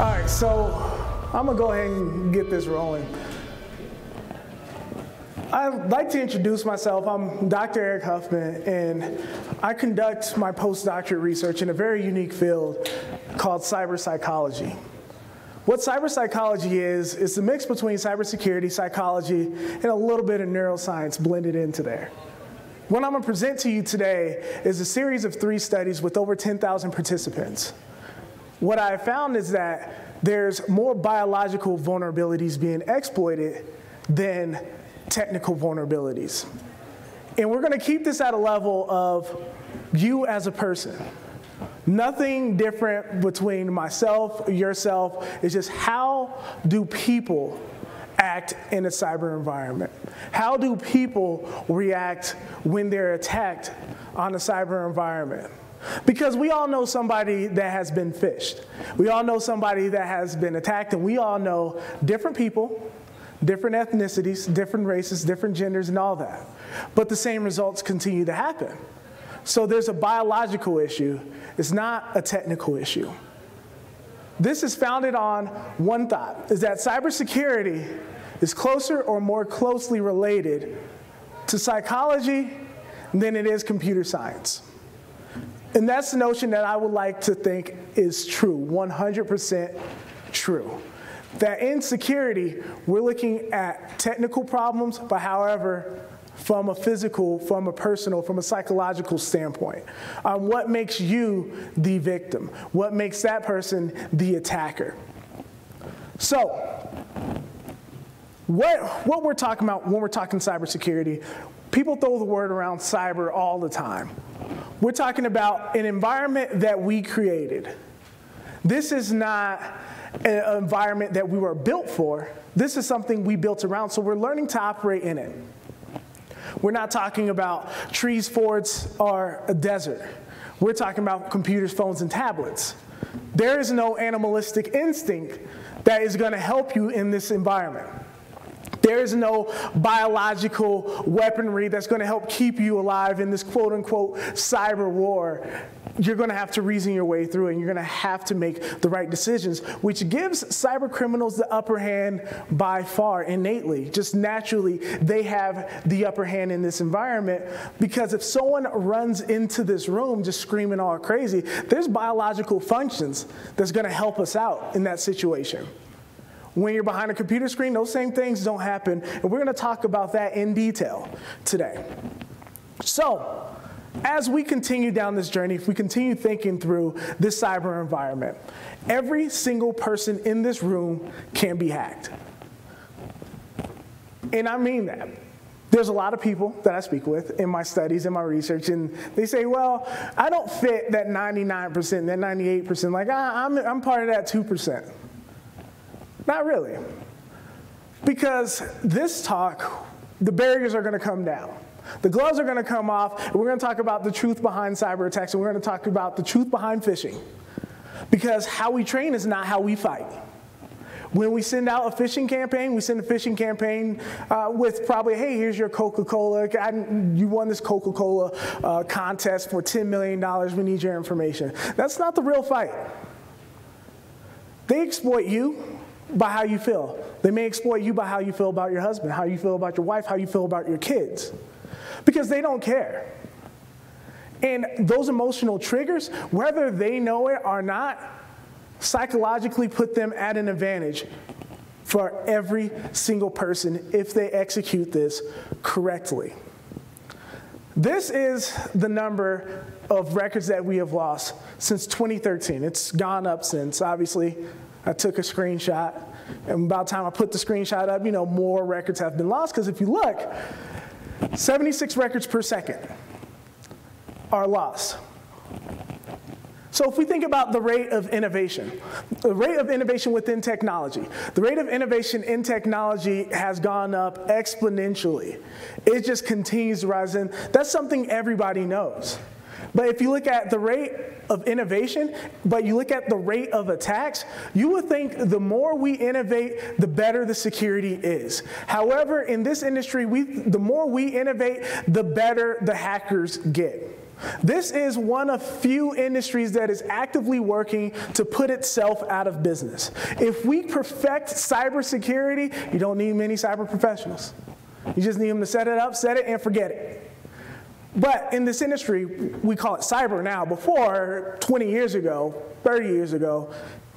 All right, so I'm gonna go ahead and get this rolling. I'd like to introduce myself. I'm Dr. Erik Huffman, and I conduct my postdoctorate research in a very unique field called cyber psychology. What cyber psychology is, is a mix between cybersecurity, psychology, and a little bit of neuroscience blended into there. What I'm gonna present to you today is a series of three studies with over 10,000 participants. What I found is that there's more biological vulnerabilities being exploited than technical vulnerabilities. And we're gonna keep this at a level of you as a person. Nothing different between myself, yourself, it's just how do people act in a cyber environment? How do people react when they're attacked on a cyber environment? Because we all know somebody that has been phished. We all know somebody that has been attacked, and we all know different people, different ethnicities, different races, different genders, and all that. But the same results continue to happen. So there's a biological issue, it's not a technical issue. This is founded on one thought is that cybersecurity is closer or more closely related to psychology than it is computer science. And that's the notion that I would like to think is true, 100% true. That in security, we're looking at technical problems, but however, from a physical, from a personal, from a psychological standpoint. Um, what makes you the victim? What makes that person the attacker? So, what, what we're talking about when we're talking cybersecurity, people throw the word around cyber all the time. We're talking about an environment that we created. This is not an environment that we were built for. This is something we built around, so we're learning to operate in it. We're not talking about trees, forts, or a desert. We're talking about computers, phones, and tablets. There is no animalistic instinct that is going to help you in this environment. There is no biological weaponry that's going to help keep you alive in this quote unquote cyber war. You're going to have to reason your way through and you're going to have to make the right decisions, which gives cyber criminals the upper hand by far innately. Just naturally, they have the upper hand in this environment because if someone runs into this room just screaming all crazy, there's biological functions that's going to help us out in that situation. When you're behind a computer screen, those same things don't happen, and we're gonna talk about that in detail today. So, as we continue down this journey, if we continue thinking through this cyber environment, every single person in this room can be hacked. And I mean that. There's a lot of people that I speak with in my studies and my research, and they say, well, I don't fit that 99%, that 98%. Like, I'm, I'm part of that 2%. Not really. Because this talk, the barriers are going to come down. The gloves are going to come off, and we're going to talk about the truth behind cyber attacks, and we're going to talk about the truth behind phishing. Because how we train is not how we fight. When we send out a phishing campaign, we send a phishing campaign uh, with probably, hey, here's your Coca-Cola. You won this Coca-Cola uh, contest for $10 million. We need your information. That's not the real fight. They exploit you by how you feel. They may exploit you by how you feel about your husband, how you feel about your wife, how you feel about your kids, because they don't care. And those emotional triggers, whether they know it or not, psychologically put them at an advantage for every single person if they execute this correctly. This is the number of records that we have lost since 2013. It's gone up since, obviously, I took a screenshot, and about the time I put the screenshot up, you know, more records have been lost, because if you look, 76 records per second are lost. So if we think about the rate of innovation, the rate of innovation within technology, the rate of innovation in technology has gone up exponentially. It just continues to rise, and that's something everybody knows. But if you look at the rate of innovation, but you look at the rate of attacks, you would think the more we innovate, the better the security is. However, in this industry, we, the more we innovate, the better the hackers get. This is one of few industries that is actively working to put itself out of business. If we perfect cybersecurity, you don't need many cyber professionals. You just need them to set it up, set it, and forget it. But in this industry, we call it cyber now. Before, 20 years ago, 30 years ago,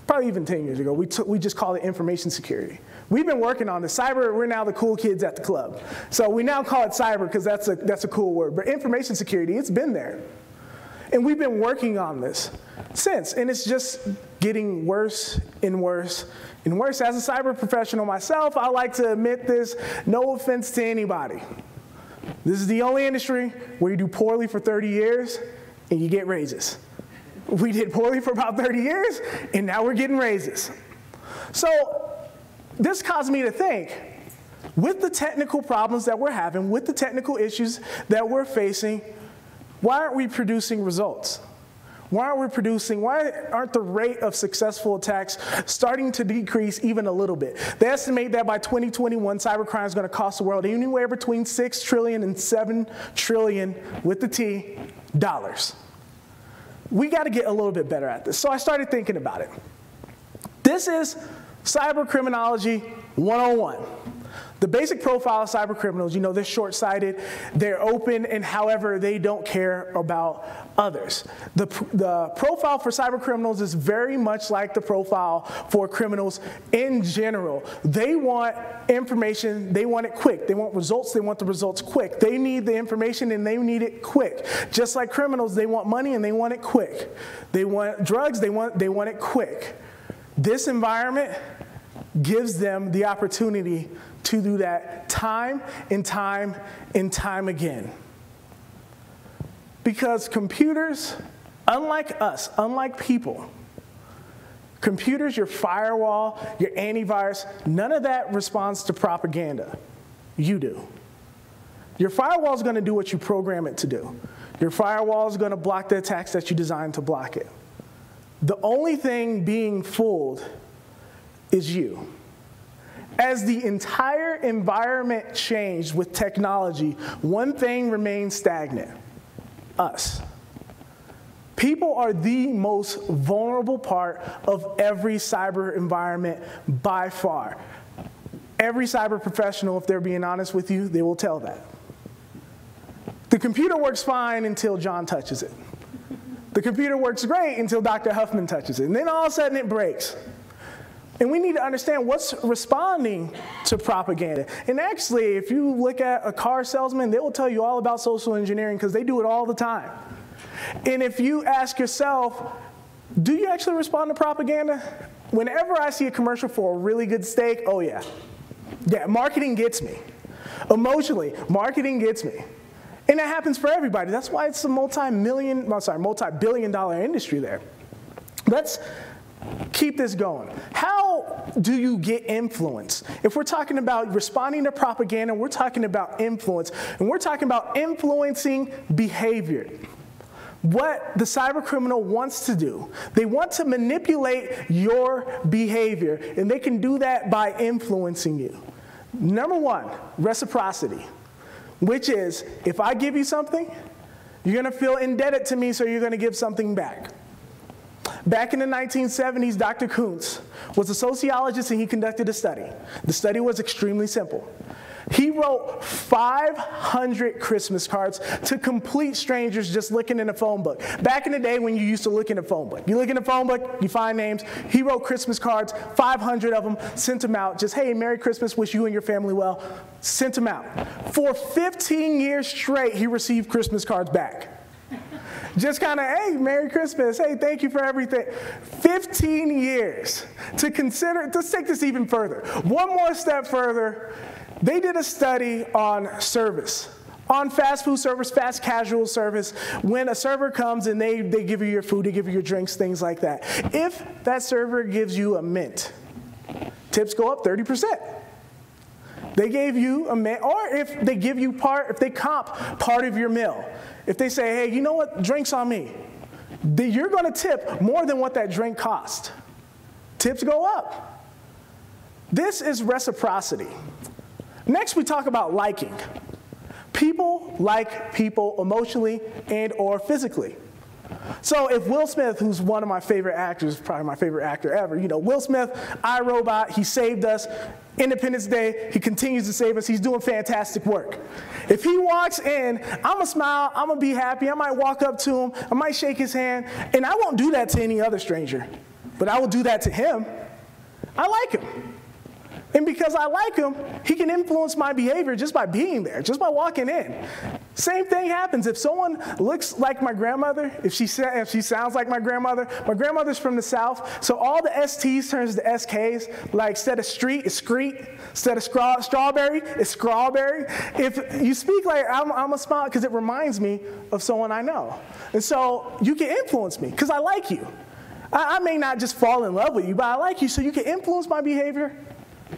probably even 10 years ago, we, we just called it information security. We've been working on the Cyber, we're now the cool kids at the club. So we now call it cyber because that's a, that's a cool word. But information security, it's been there. And we've been working on this since. And it's just getting worse and worse and worse. As a cyber professional myself, I like to admit this no offense to anybody. This is the only industry where you do poorly for 30 years and you get raises. We did poorly for about 30 years and now we're getting raises. So this caused me to think with the technical problems that we're having, with the technical issues that we're facing, why aren't we producing results? Why aren't we producing, why aren't the rate of successful attacks starting to decrease even a little bit? They estimate that by 2021, cybercrime is going to cost the world anywhere between 6 trillion and 7 trillion with the T dollars. We got to get a little bit better at this. So I started thinking about it. This is cyber criminology 101. The basic profile of cyber criminals, you know, they're short sighted, they're open, and however, they don't care about others. The, the profile for cyber criminals is very much like the profile for criminals in general. They want information, they want it quick. They want results, they want the results quick. They need the information and they need it quick. Just like criminals, they want money and they want it quick. They want drugs, they want, they want it quick. This environment gives them the opportunity to do that time and time and time again. Because computers, unlike us, unlike people, computers, your firewall, your antivirus, none of that responds to propaganda. You do. Your firewall is going to do what you program it to do. Your firewall is going to block the attacks that you designed to block it. The only thing being fooled is you. As the entire environment changed with technology, one thing remained stagnant us. People are the most vulnerable part of every cyber environment by far. Every cyber professional, if they're being honest with you, they will tell that. The computer works fine until John touches it. The computer works great until Dr. Huffman touches it. And then all of a sudden it breaks. And we need to understand what's responding to propaganda. And actually, if you look at a car salesman, they will tell you all about social engineering because they do it all the time. And if you ask yourself, do you actually respond to propaganda? Whenever I see a commercial for a really good steak, oh yeah. Yeah, marketing gets me. Emotionally, marketing gets me. And that happens for everybody. That's why it's a multi-million, sorry, multi-billion dollar industry there. Let's keep this going. How do you get influence? If we're talking about responding to propaganda, we're talking about influence, and we're talking about influencing behavior. What the cyber criminal wants to do, they want to manipulate your behavior, and they can do that by influencing you. Number one, reciprocity, which is if I give you something, you're gonna feel indebted to me, so you're gonna give something back. Back in the 1970s, Dr. Kunz was a sociologist and he conducted a study. The study was extremely simple. He wrote 500 Christmas cards to complete strangers just looking in a phone book. Back in the day when you used to look in a phone book. You look in a phone book, you find names. He wrote Christmas cards, 500 of them, sent them out. Just, hey, Merry Christmas, wish you and your family well. Sent them out. For 15 years straight, he received Christmas cards back. Just kind of, hey, Merry Christmas. Hey, thank you for everything. 15 years to consider, let's take this even further. One more step further. They did a study on service on fast food service, fast casual service, when a server comes and they, they give you your food, they give you your drinks, things like that. If that server gives you a mint, tips go up 30%. They gave you a mint, or if they give you part, if they comp part of your meal, if they say, hey, you know what, drink's on me, then you're going to tip more than what that drink cost. Tips go up. This is reciprocity. Next, we talk about liking. People like people emotionally and or physically. So if Will Smith, who's one of my favorite actors, probably my favorite actor ever, you know, Will Smith, I, Robot, he saved us. Independence Day, he continues to save us. He's doing fantastic work. If he walks in, I'm gonna smile, I'm gonna be happy. I might walk up to him, I might shake his hand, and I won't do that to any other stranger, but I will do that to him. I like him. And because I like him, he can influence my behavior just by being there, just by walking in. Same thing happens if someone looks like my grandmother, if she, if she sounds like my grandmother. My grandmother's from the South, so all the STs turns to SKs. Like instead of street, it's street. Instead of straw, strawberry, it's strawberry. If you speak like I'm, I'm a smile because it reminds me of someone I know. And so you can influence me because I like you. I may not just fall in love with you, but I like you, so you can influence my behavior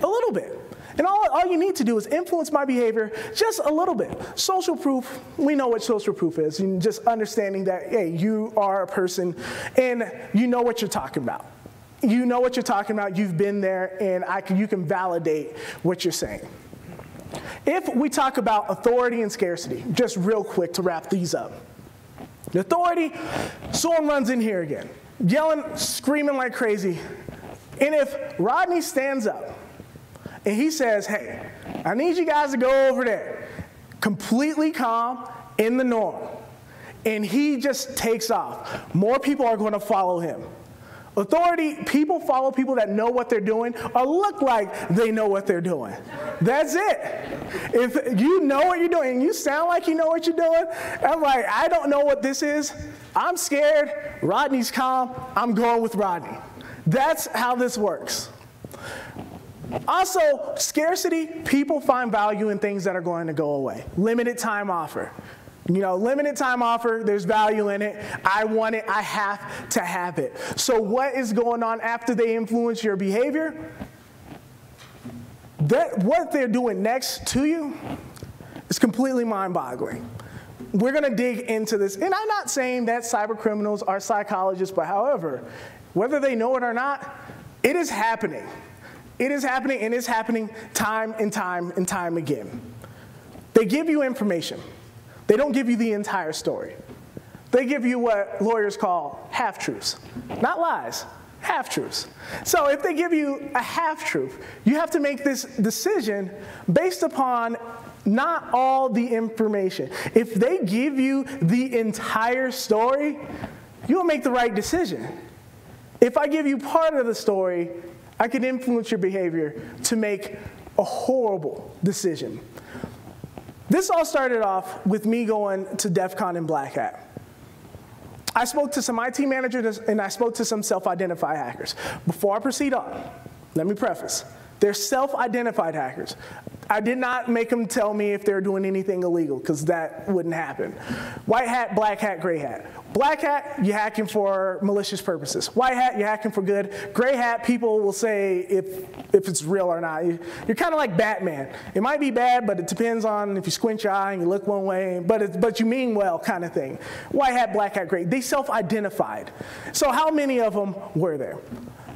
a little bit. And all, all you need to do is influence my behavior just a little bit. Social proof, we know what social proof is. And just understanding that, hey, you are a person and you know what you're talking about. You know what you're talking about, you've been there, and I can, you can validate what you're saying. If we talk about authority and scarcity, just real quick to wrap these up. The authority, someone runs in here again, yelling, screaming like crazy. And if Rodney stands up and he says, Hey, I need you guys to go over there, completely calm, in the norm. And he just takes off. More people are going to follow him. Authority, people follow people that know what they're doing or look like they know what they're doing. That's it. If you know what you're doing and you sound like you know what you're doing, I'm like, I don't know what this is. I'm scared. Rodney's calm. I'm going with Rodney. That's how this works. Also, scarcity, people find value in things that are going to go away. Limited time offer. You know, limited time offer, there's value in it. I want it, I have to have it. So, what is going on after they influence your behavior? That, what they're doing next to you is completely mind boggling. We're gonna dig into this, and I'm not saying that cyber criminals are psychologists, but however, whether they know it or not, it is happening. It is happening, and it's happening time and time and time again. They give you information. They don't give you the entire story. They give you what lawyers call half truths, not lies, half truths. So if they give you a half truth, you have to make this decision based upon not all the information. If they give you the entire story, you'll make the right decision. If I give you part of the story, I can influence your behavior to make a horrible decision. This all started off with me going to DEF CON in Black Hat. I spoke to some IT managers and I spoke to some self identified hackers. Before I proceed on, let me preface they're self identified hackers. I did not make them tell me if they're doing anything illegal because that wouldn't happen. White hat, black hat, gray hat. Black hat, you're hacking for malicious purposes. White hat, you're hacking for good. Gray hat, people will say if, if it's real or not. You're kind of like Batman. It might be bad, but it depends on if you squint your eye and you look one way, but, but you mean well kind of thing. White hat, black hat, gray. They self-identified. So how many of them were there?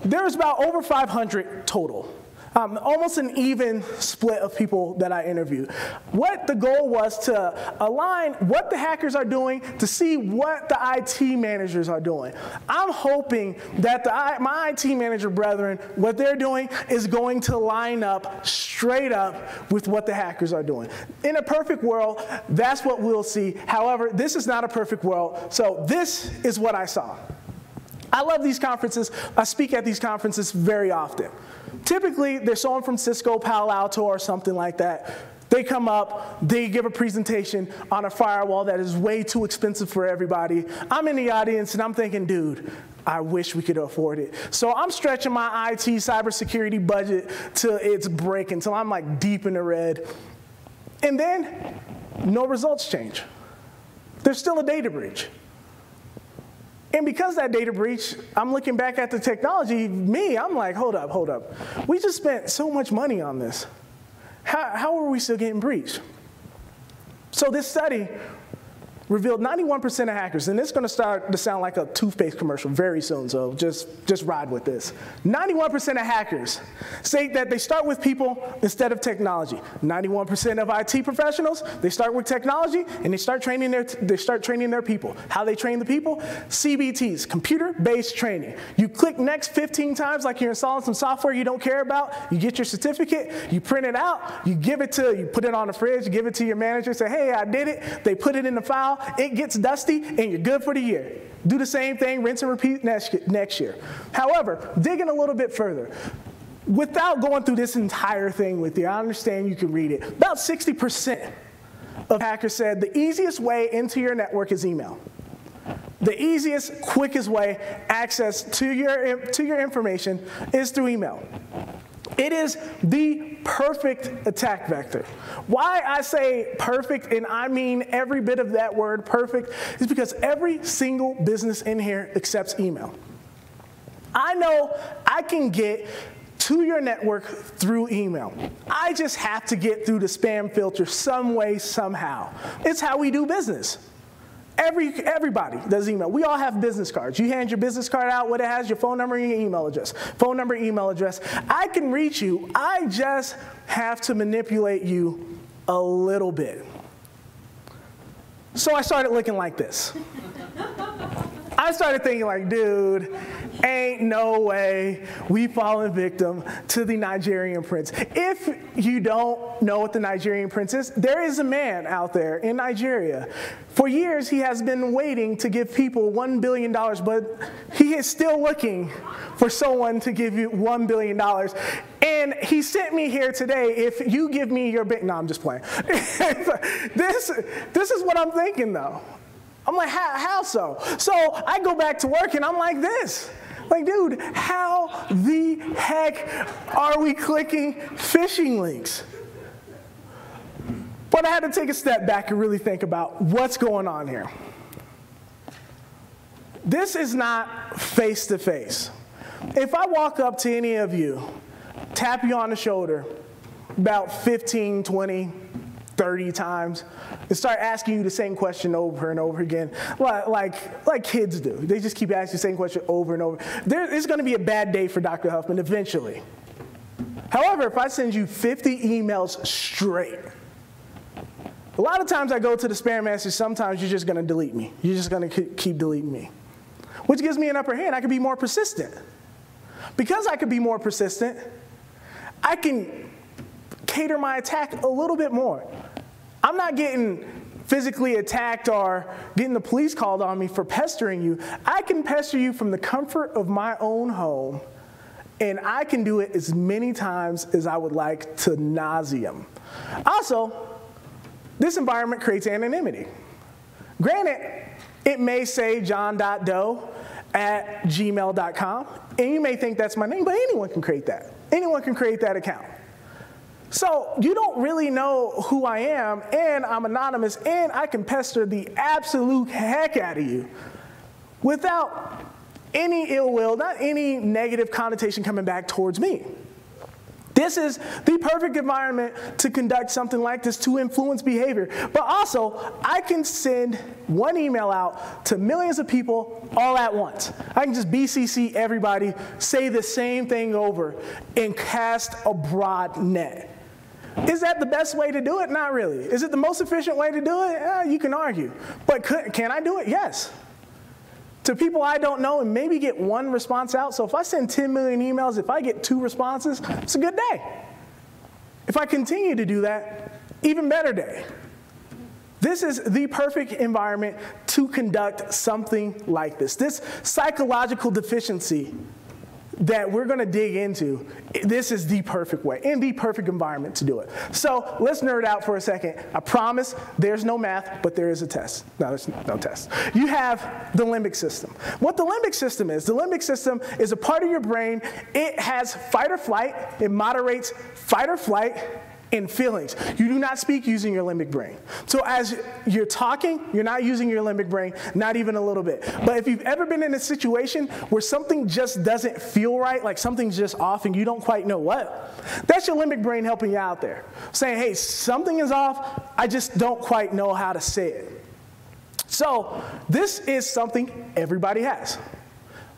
There was about over 500 total. Um, almost an even split of people that I interviewed. What the goal was to align what the hackers are doing to see what the IT managers are doing. I'm hoping that the, my IT manager brethren, what they're doing is going to line up straight up with what the hackers are doing. In a perfect world, that's what we'll see. However, this is not a perfect world, so this is what I saw. I love these conferences. I speak at these conferences very often. Typically, there's someone from Cisco, Palo Alto, or something like that. They come up, they give a presentation on a firewall that is way too expensive for everybody. I'm in the audience and I'm thinking, dude, I wish we could afford it. So I'm stretching my IT cybersecurity budget till it's breaking, until I'm like deep in the red. And then no results change. There's still a data breach. And because that data breach, I'm looking back at the technology, me, I'm like, hold up, hold up. We just spent so much money on this. How, how are we still getting breached? So this study revealed 91% of hackers, and it's going to start to sound like a toothpaste commercial very soon, so just, just ride with this. 91% of hackers say that they start with people instead of technology. 91% of IT professionals, they start with technology and they start training their, they start training their people. How they train the people? CBTs, computer-based training. You click next 15 times like you're installing some software you don't care about, you get your certificate, you print it out, you give it to, you put it on the fridge, you give it to your manager, say, hey, I did it. They put it in the file, it gets dusty, and you're good for the year. Do the same thing, rinse and repeat next, next year. However, digging a little bit further, without going through this entire thing with you, I understand you can read it. About 60% of hackers said the easiest way into your network is email. The easiest, quickest way access to your, to your information is through email. It is the perfect attack vector. Why I say perfect, and I mean every bit of that word perfect, is because every single business in here accepts email. I know I can get to your network through email. I just have to get through the spam filter some way, somehow. It's how we do business. Every, everybody does email. We all have business cards. You hand your business card out, what it has, your phone number and your email address. Phone number, email address. I can reach you. I just have to manipulate you a little bit. So I started looking like this. I started thinking like, dude, ain't no way we fallen victim to the Nigerian prince. If you don't know what the Nigerian prince is, there is a man out there in Nigeria. For years, he has been waiting to give people $1 billion, but he is still looking for someone to give you $1 billion. And he sent me here today. If you give me your big, no, I'm just playing. this, this is what I'm thinking though. I'm like, how, how so? So I go back to work and I'm like this. Like, dude, how the heck are we clicking phishing links? But I had to take a step back and really think about what's going on here. This is not face to face. If I walk up to any of you, tap you on the shoulder about 15, 20, 30 times and start asking you the same question over and over again, like, like, kids do. They just keep asking the same question over and over. There is going to be a bad day for Dr. Huffman eventually. However, if I send you 50 emails straight, a lot of times I go to the spam message, sometimes you're just going to delete me. You're just going to keep deleting me, which gives me an upper hand. I can be more persistent. Because I can be more persistent, I can cater my attack a little bit more. I'm not getting physically attacked or getting the police called on me for pestering you. I can pester you from the comfort of my own home, and I can do it as many times as I would like to nauseum. Also, this environment creates anonymity. Granted, it may say john.doe at gmail.com, and you may think that's my name, but anyone can create that. Anyone can create that account. So you don't really know who I am, and I'm anonymous, and I can pester the absolute heck out of you without any ill will, not any negative connotation coming back towards me. This is the perfect environment to conduct something like this to influence behavior. But also, I can send one email out to millions of people all at once. I can just BCC everybody, say the same thing over, and cast a broad net. Is that the best way to do it? Not really. Is it the most efficient way to do it? Eh, you can argue. But could, can I do it? Yes. To people I don't know and maybe get one response out. So if I send 10 million emails, if I get two responses, it's a good day. If I continue to do that, even better day. This is the perfect environment to conduct something like this. This psychological deficiency that we're going to dig into, this is the perfect way and the perfect environment to do it. So let's nerd out for a second. I promise there's no math, but there is a test. No, there's no test. You have the limbic system. What the limbic system is, the limbic system is a part of your brain. It has fight or flight. It moderates fight or flight and feelings. You do not speak using your limbic brain. So as you're talking, you're not using your limbic brain, not even a little bit. But if you've ever been in a situation where something just doesn't feel right, like something's just off and you don't quite know what, that's your limbic brain helping you out there. Saying, hey, something is off, I just don't quite know how to say it. So, this is something everybody has.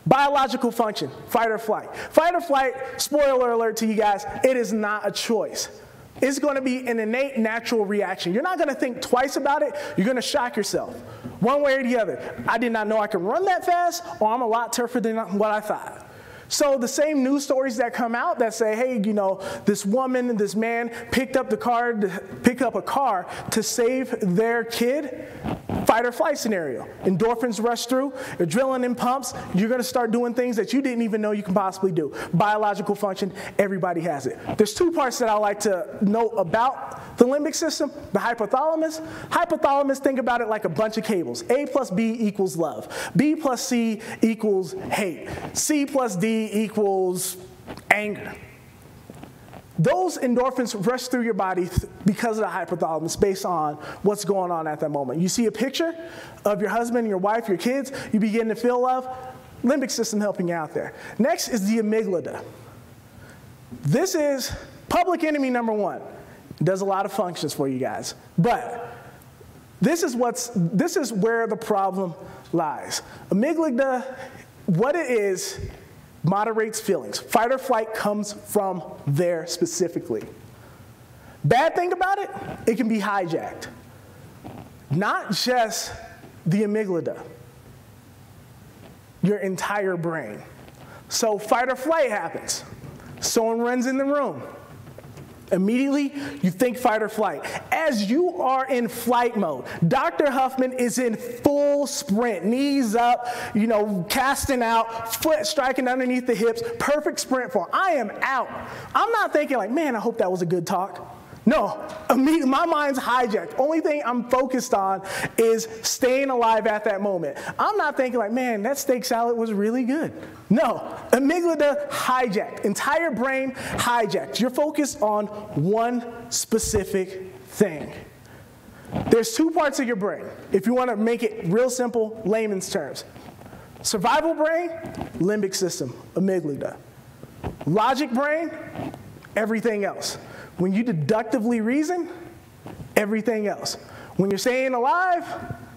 Biological function, fight or flight. Fight or flight, spoiler alert to you guys, it is not a choice. It's going to be an innate natural reaction. You're not going to think twice about it. You're going to shock yourself, one way or the other. I did not know I could run that fast, or I'm a lot tougher than what I thought. So the same news stories that come out that say, hey, you know, this woman, and this man picked up the car, pick up a car to save their kid, fight or flight scenario. Endorphins rush through, adrenaline pumps, you're gonna start doing things that you didn't even know you can possibly do. Biological function, everybody has it. There's two parts that I like to note about the limbic system, the hypothalamus. Hypothalamus, think about it like a bunch of cables. A plus B equals love. B plus C equals hate. C plus D equals anger. Those endorphins rush through your body because of the hypothalamus based on what's going on at that moment. You see a picture of your husband, your wife, your kids, you begin to feel love, limbic system helping you out there. Next is the amygdala. This is public enemy number one. It does a lot of functions for you guys. But this is what's this is where the problem lies. Amygdala, what it is, moderates feelings. Fight or flight comes from there specifically. Bad thing about it, it can be hijacked. Not just the amygdala, your entire brain. So fight or flight happens. Someone runs in the room. Immediately, you think fight or flight. As you are in flight mode, Dr. Huffman is in full sprint, knees up, you know, casting out, foot striking underneath the hips, perfect sprint form. I am out. I'm not thinking like, man, I hope that was a good talk. No, my mind's hijacked. Only thing I'm focused on is staying alive at that moment. I'm not thinking like, man, that steak salad was really good. No, amygdala hijacked, entire brain hijacked. You're focused on one specific thing. There's two parts of your brain. If you want to make it real simple, layman's terms. Survival brain, limbic system, amygdala. Logic brain, everything else. When you deductively reason, everything else. When you're staying alive,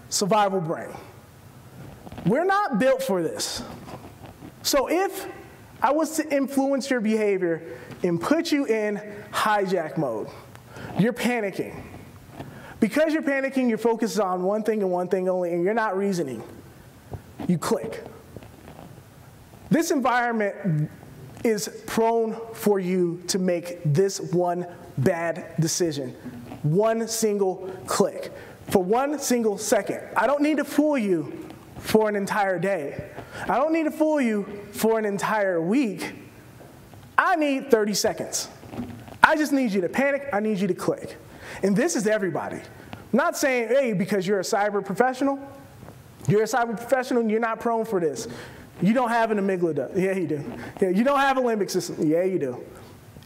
survival brain. We're not built for this. So if I was to influence your behavior and put you in hijack mode, you're panicking. Because you're panicking, you're focused on one thing and one thing only, and you're not reasoning. You click. This environment is prone for you to make this one bad decision. One single click. For one single second. I don't need to fool you for an entire day. I don't need to fool you for an entire week. I need 30 seconds. I just need you to panic. I need you to click. And this is everybody. I'm not saying, hey, because you're a cyber professional, you're a cyber professional and you're not prone for this. You don't have an amygdala. Yeah, you do. Yeah, you don't have a limbic system. Yeah, you do.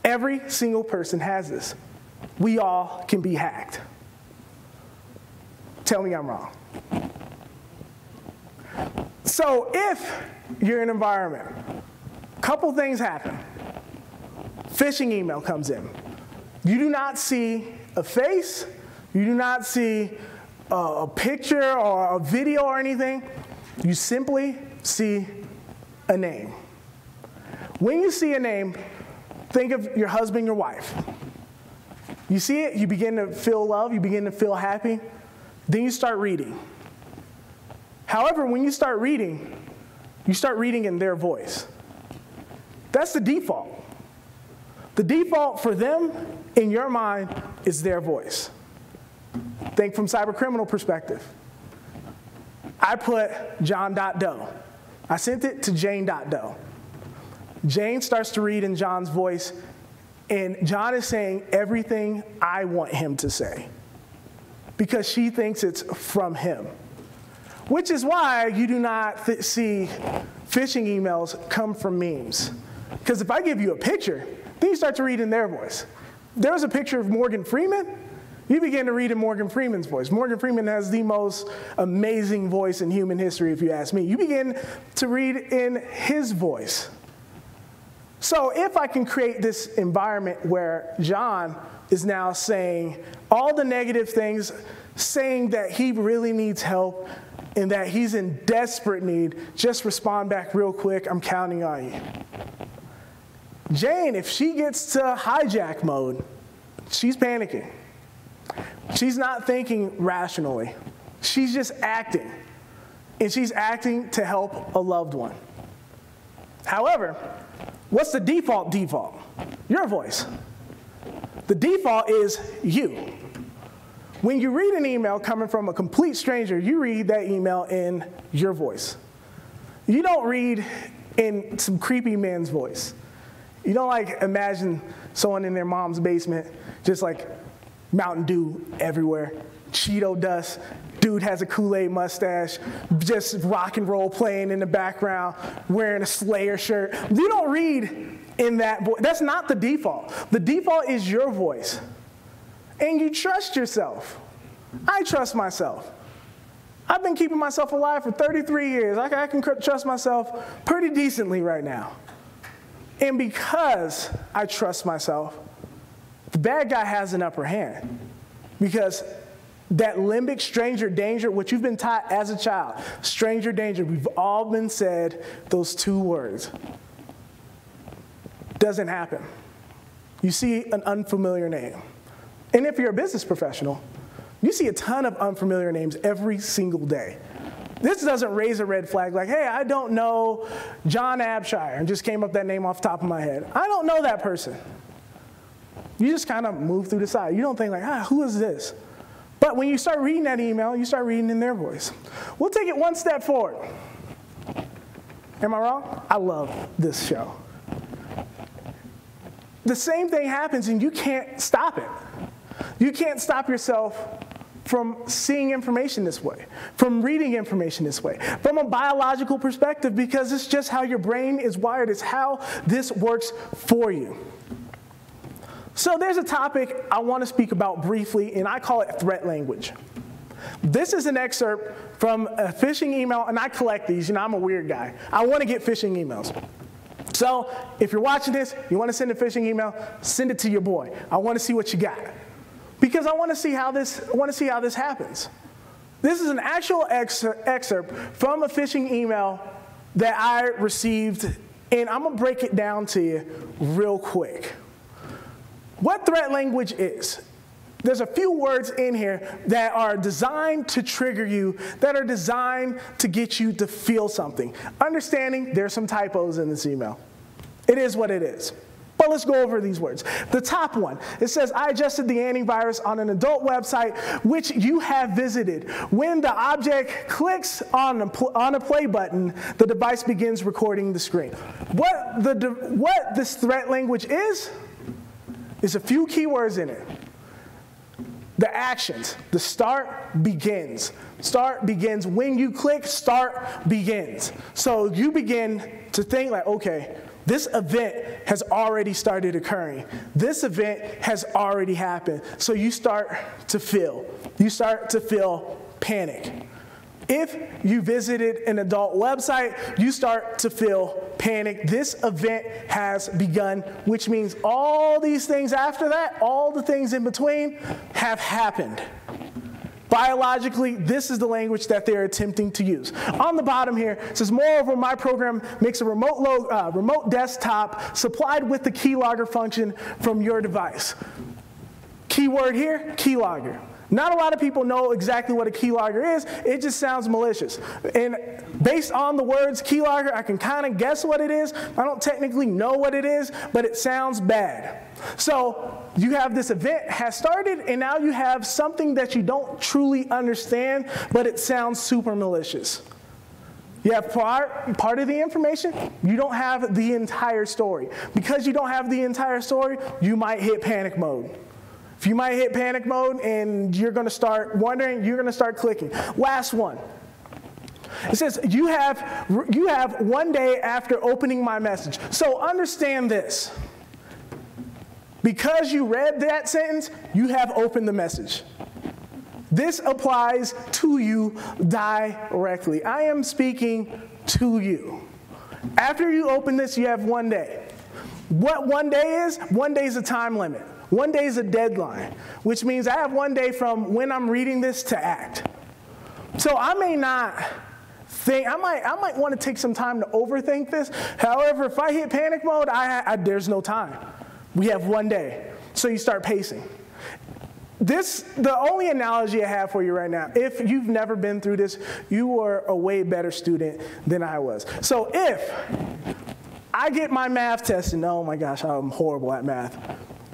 Every single person has this. We all can be hacked. Tell me I'm wrong. So if you're in an environment, a couple things happen. Phishing email comes in. You do not see a face, you do not see a, a picture or a video or anything. You simply see a name. When you see a name, think of your husband, your wife. You see it, you begin to feel love, you begin to feel happy, then you start reading. However, when you start reading, you start reading in their voice. That's the default. The default for them in your mind is their voice. Think from cyber criminal perspective. I put John Doe. I sent it to Jane Doe. Jane starts to read in John's voice, and John is saying everything I want him to say because she thinks it's from him. Which is why you do not see phishing emails come from memes. Because if I give you a picture, then you start to read in their voice. There was a picture of Morgan Freeman, you begin to read in Morgan Freeman's voice. Morgan Freeman has the most amazing voice in human history, if you ask me. You begin to read in his voice. So if I can create this environment where John is now saying all the negative things saying that he really needs help and that he's in desperate need, just respond back real quick. I'm counting on you. Jane, if she gets to hijack mode, she's panicking. She's not thinking rationally. She's just acting. And she's acting to help a loved one. However, what's the default default? Your voice. The default is you. When you read an email coming from a complete stranger, you read that email in your voice. You don't read in some creepy man's voice. You don't like imagine someone in their mom's basement, just like Mountain Dew everywhere, Cheeto dust, dude has a Kool-Aid mustache, just rock and roll playing in the background, wearing a Slayer shirt. You don't read in that voice. That's not the default. The default is your voice. And you trust yourself. I trust myself. I've been keeping myself alive for 33 years. I, I can trust myself pretty decently right now. And because I trust myself, the bad guy has an upper hand. Because that limbic stranger danger, what you've been taught as a child, stranger danger, we've all been said those two words. Doesn't happen. You see an unfamiliar name. And if you're a business professional, you see a ton of unfamiliar names every single day. This doesn't raise a red flag like, hey, I don't know John Abshire, and just came up that name off the top of my head. I don't know that person. You just kind of move through the side. You don't think like, ah, who is this? But when you start reading that email, you start reading in their voice. We'll take it one step forward. Am I wrong? I love this show. The same thing happens and you can't stop it. You can't stop yourself from seeing information this way, from reading information this way, from a biological perspective, because it's just how your brain is wired, it's how this works for you. So there's a topic I want to speak about briefly, and I call it threat language. This is an excerpt from a phishing email, and I collect these. You know, I'm a weird guy. I want to get phishing emails. So if you're watching this, you want to send a phishing email, send it to your boy. I want to see what you got. Because I want to see how this, I want to see how this happens. This is an actual excerpt from a phishing email that I received, and I'm going to break it down to you real quick. What threat language is, there's a few words in here that are designed to trigger you, that are designed to get you to feel something. Understanding there's some typos in this email. It is what it is. But let's go over these words. The top one, it says, I adjusted the antivirus on an adult website which you have visited. When the object clicks on a, on a play button, the device begins recording the screen. What, the, what this threat language is, there's a few keywords in it. The actions, the start begins. Start begins when you click start begins. So you begin to think like, okay, this event has already started occurring. This event has already happened. So you start to feel. You start to feel panic. If you visited an adult website, you start to feel panic. This event has begun, which means all these things after that, all the things in between, have happened. Biologically, this is the language that they're attempting to use. On the bottom here, it says, moreover, my program makes a remote, load, uh, remote desktop supplied with the keylogger function from your device. Keyword here, keylogger. Not a lot of people know exactly what a keylogger is. It just sounds malicious. And based on the words keylogger, I can kind of guess what it is. I don't technically know what it is, but it sounds bad. So you have this event has started, and now you have something that you don't truly understand, but it sounds super malicious. You have part, part of the information, you don't have the entire story. Because you don't have the entire story, you might hit panic mode. If you might hit panic mode and you're going to start wondering, you're going to start clicking. Last one. It says, you have, you have one day after opening my message. So understand this. Because you read that sentence, you have opened the message. This applies to you directly. I am speaking to you. After you open this, you have one day. What one day is? One day is a time limit. One day is a deadline, which means I have one day from when I'm reading this to act. So I may not think, I might, I might want to take some time to overthink this. However, if I hit panic mode, I, I, there's no time. We have one day. So you start pacing. This, the only analogy I have for you right now, if you've never been through this, you are a way better student than I was. So if I get my math test and oh my gosh, I'm horrible at math,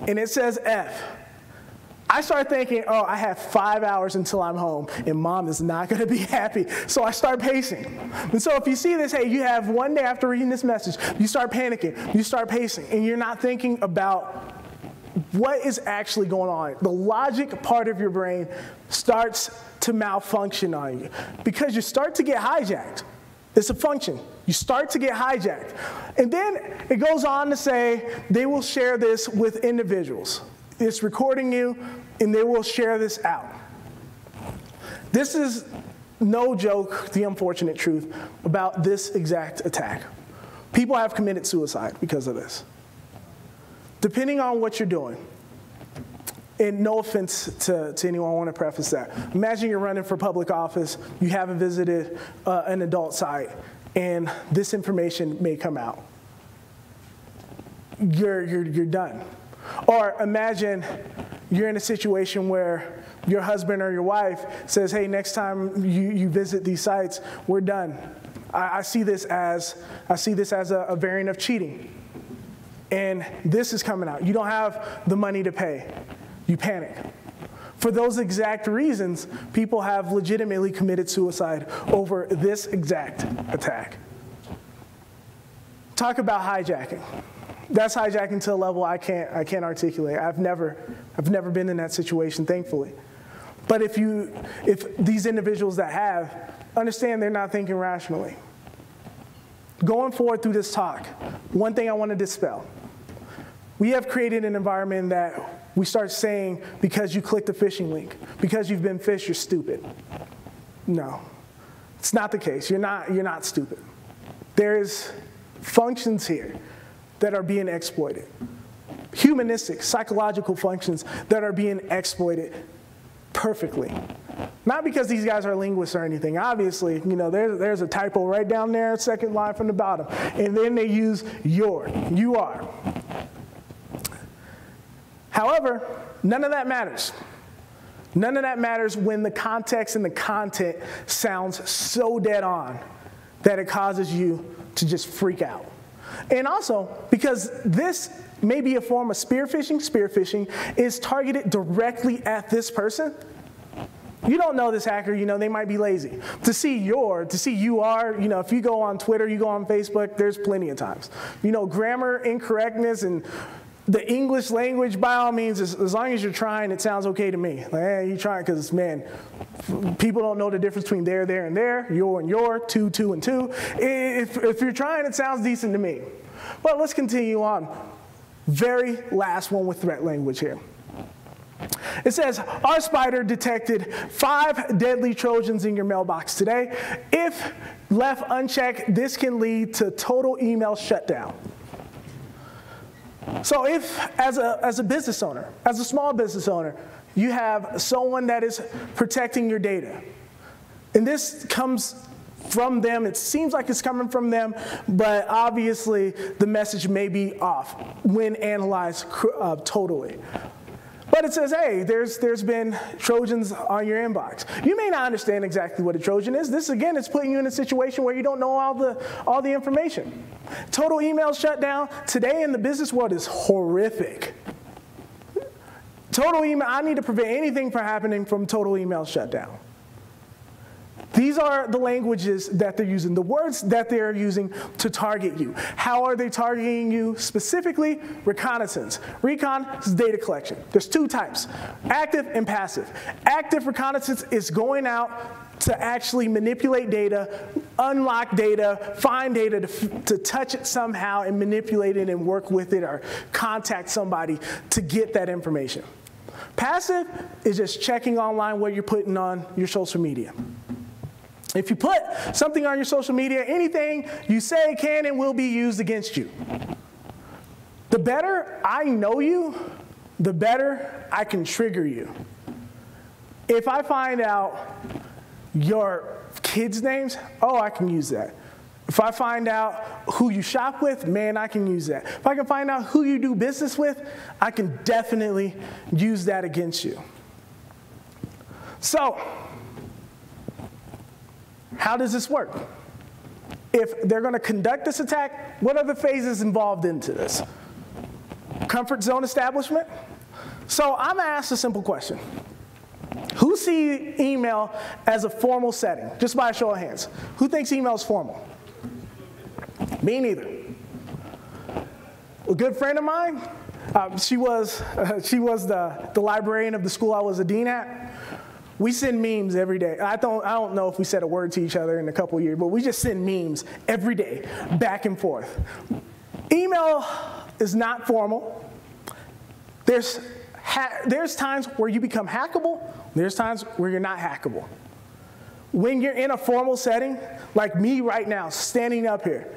and it says F, I start thinking, oh, I have five hours until I'm home, and mom is not going to be happy. So I start pacing. And so if you see this, hey, you have one day after reading this message, you start panicking, you start pacing, and you're not thinking about what is actually going on. The logic part of your brain starts to malfunction on you because you start to get hijacked. It's a function. You start to get hijacked. And then it goes on to say they will share this with individuals. It's recording you, and they will share this out. This is no joke, the unfortunate truth about this exact attack. People have committed suicide because of this. Depending on what you're doing, and no offense to, to anyone, I want to preface that. Imagine you're running for public office, you haven't visited uh, an adult site, and this information may come out. You're, you're, you're done. Or imagine you're in a situation where your husband or your wife says, hey, next time you, you visit these sites, we're done. I, I see this as, I see this as a, a variant of cheating. And this is coming out. You don't have the money to pay. You panic. For those exact reasons, people have legitimately committed suicide over this exact attack. Talk about hijacking that's hijacking to a level I can't, I can't articulate. I've never, I've never been in that situation, thankfully. But if, you, if these individuals that have understand they're not thinking rationally. Going forward through this talk, one thing I want to dispel. We have created an environment that we start saying because you clicked a phishing link, because you've been phished, you're stupid. No, it's not the case. You're not, you're not stupid. There's functions here that are being exploited. Humanistic, psychological functions that are being exploited perfectly. Not because these guys are linguists or anything. Obviously, you know, there's, there's a typo right down there, second line from the bottom. And then they use your, you are. However, none of that matters. None of that matters when the context and the content sounds so dead on that it causes you to just freak out. And also, because this may be a form of spearphishing, spearphishing is targeted directly at this person. You don't know this hacker, you know, they might be lazy. To see your, to see you are, you know, if you go on Twitter, you go on Facebook, there's plenty of times. You know, grammar incorrectness and the English language, by all means, as, as, long as you're trying, it sounds okay to me. Like, hey, you trying, because man, people don't know the difference between there, there, and there, your and your, two, two, and two. If, if you're trying, it sounds decent to me. But let's continue on. Very last one with threat language here. It says, Our spider detected five deadly Trojans in your mailbox today. If left unchecked, this can lead to total email shutdown. So if, as a, as a business owner, as a small business owner, you have someone that is protecting your data, and this comes from them, it seems like it's coming from them, but obviously the message may be off when analyzed uh, totally. But it says, hey, there's, there's been Trojans on your inbox. You may not understand exactly what a Trojan is. This, again, is putting you in a situation where you don't know all the, all the information. Total email shutdown today in the business world is horrific. Total email, I need to prevent anything from happening from total email shutdown. These are the languages that they're using, the words that they're using to target you. How are they targeting you specifically? Reconnaissance. Recon is data collection. There's two types, active and passive. Active reconnaissance is going out to actually manipulate data, unlock data, find data to, to touch it somehow and manipulate it and work with it or contact somebody to get that information. Passive is just checking online what you're putting on your social media. If you put something on your social media, anything you say can and will be used against you. The better I know you, the better I can trigger you. If I find out your kids' names, oh, I can use that. If I find out who you shop with, man, I can use that. If I can find out who you do business with, I can definitely use that against you. So, how does this work? If they're going to conduct this attack, what are the phases involved into this? Comfort zone establishment? So I'm going to ask a simple question. Who see email as a formal setting? Just by a show of hands. Who thinks email is formal? Me neither. A good friend of mine, uh, she was, uh, she was the, the librarian of the school I was a dean at. We send memes every day. I don't, I don't know if we said a word to each other in a couple years, but we just send memes every day, back and forth. Email is not formal. There's, there's times where you become hackable, there's times where you're not hackable. When you're in a formal setting, like me right now, standing up here,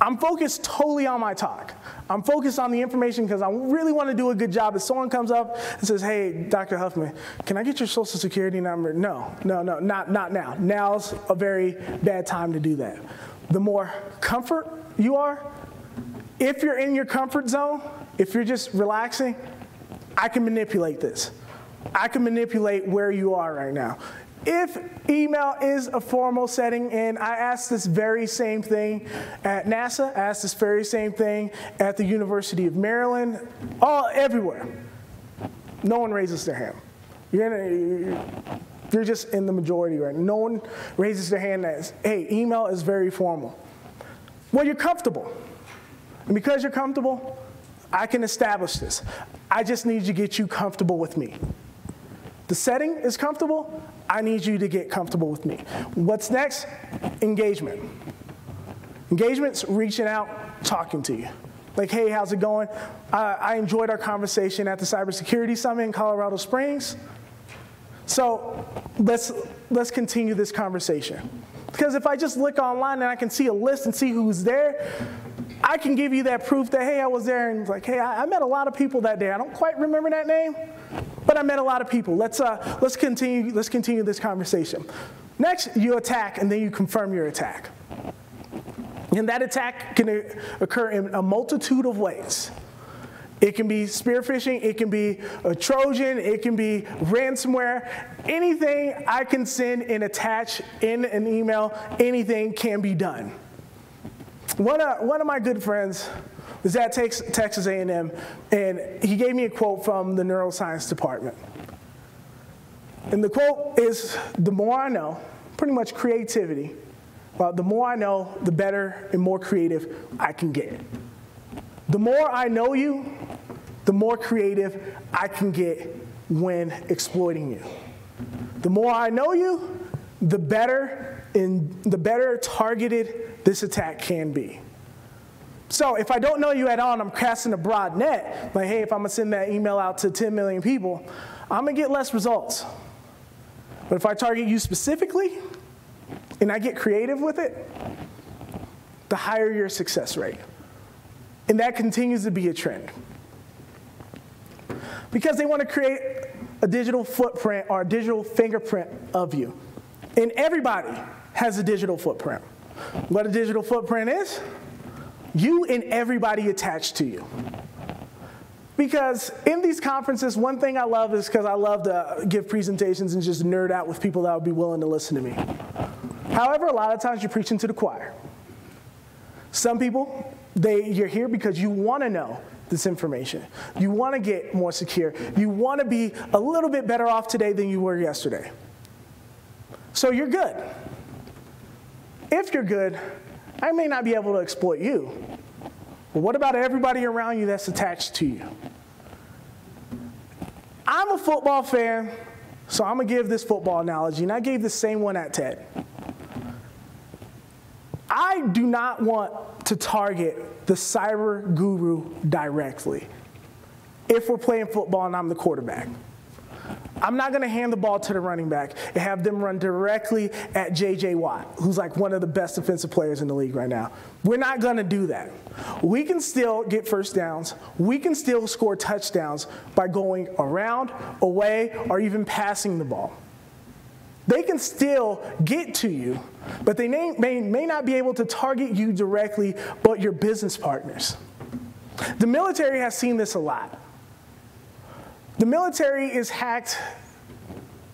I'm focused totally on my talk. I'm focused on the information because I really want to do a good job. If someone comes up and says, hey, Dr. Huffman, can I get your social security number? No, no, no, not, not now. Now's a very bad time to do that. The more comfort you are, if you're in your comfort zone, if you're just relaxing, I can manipulate this. I can manipulate where you are right now. If email is a formal setting, and I asked this very same thing at NASA, I asked this very same thing at the University of Maryland, all everywhere. No one raises their hand. You're, you're just in the majority right No one raises their hand as, hey, email is very formal. Well, you're comfortable. And because you're comfortable, I can establish this. I just need to get you comfortable with me. The setting is comfortable. I need you to get comfortable with me. What's next? Engagement. Engagement's reaching out, talking to you. Like, hey, how's it going? Uh, I enjoyed our conversation at the Cybersecurity Summit in Colorado Springs. So let's, let's continue this conversation. Because if I just look online and I can see a list and see who's there, I can give you that proof that, hey, I was there and like, hey, I, I met a lot of people that day. I don't quite remember that name, but I met a lot of people. Let's, uh, let's, continue, let's continue this conversation. Next, you attack and then you confirm your attack. And that attack can occur in a multitude of ways. It can be spear phishing, it can be a Trojan, it can be ransomware. Anything I can send and attach in an email, anything can be done. One of, one of my good friends was at Texas A&M, and he gave me a quote from the neuroscience department. And the quote is, the more I know, pretty much creativity, well, the more I know, the better and more creative I can get. The more I know you, the more creative I can get when exploiting you. The more I know you, the better and the better targeted this attack can be. So if I don't know you at all and I'm casting a broad net, like, hey, if I'm gonna send that email out to 10 million people, I'm gonna get less results. But if I target you specifically and I get creative with it, the higher your success rate. And that continues to be a trend. Because they want to create a digital footprint or a digital fingerprint of you. And everybody has a digital footprint. What a digital footprint is? You and everybody attached to you. Because in these conferences, one thing I love is because I love to give presentations and just nerd out with people that would be willing to listen to me. However, a lot of times you're preaching to the choir. Some people, they, you're here because you want to know this information. You want to get more secure. You want to be a little bit better off today than you were yesterday. So you're good. If you're good, I may not be able to exploit you, but what about everybody around you that's attached to you? I'm a football fan, so I'm gonna give this football analogy, and I gave the same one at TED. I do not want to target the cyber guru directly if we're playing football and I'm the quarterback. I'm not going to hand the ball to the running back and have them run directly at J.J. Watt, who's like one of the best defensive players in the league right now. We're not going to do that. We can still get first downs. We can still score touchdowns by going around, away, or even passing the ball. They can still get to you, but they may, may, may not be able to target you directly, but your business partners. The military has seen this a lot. The military is hacked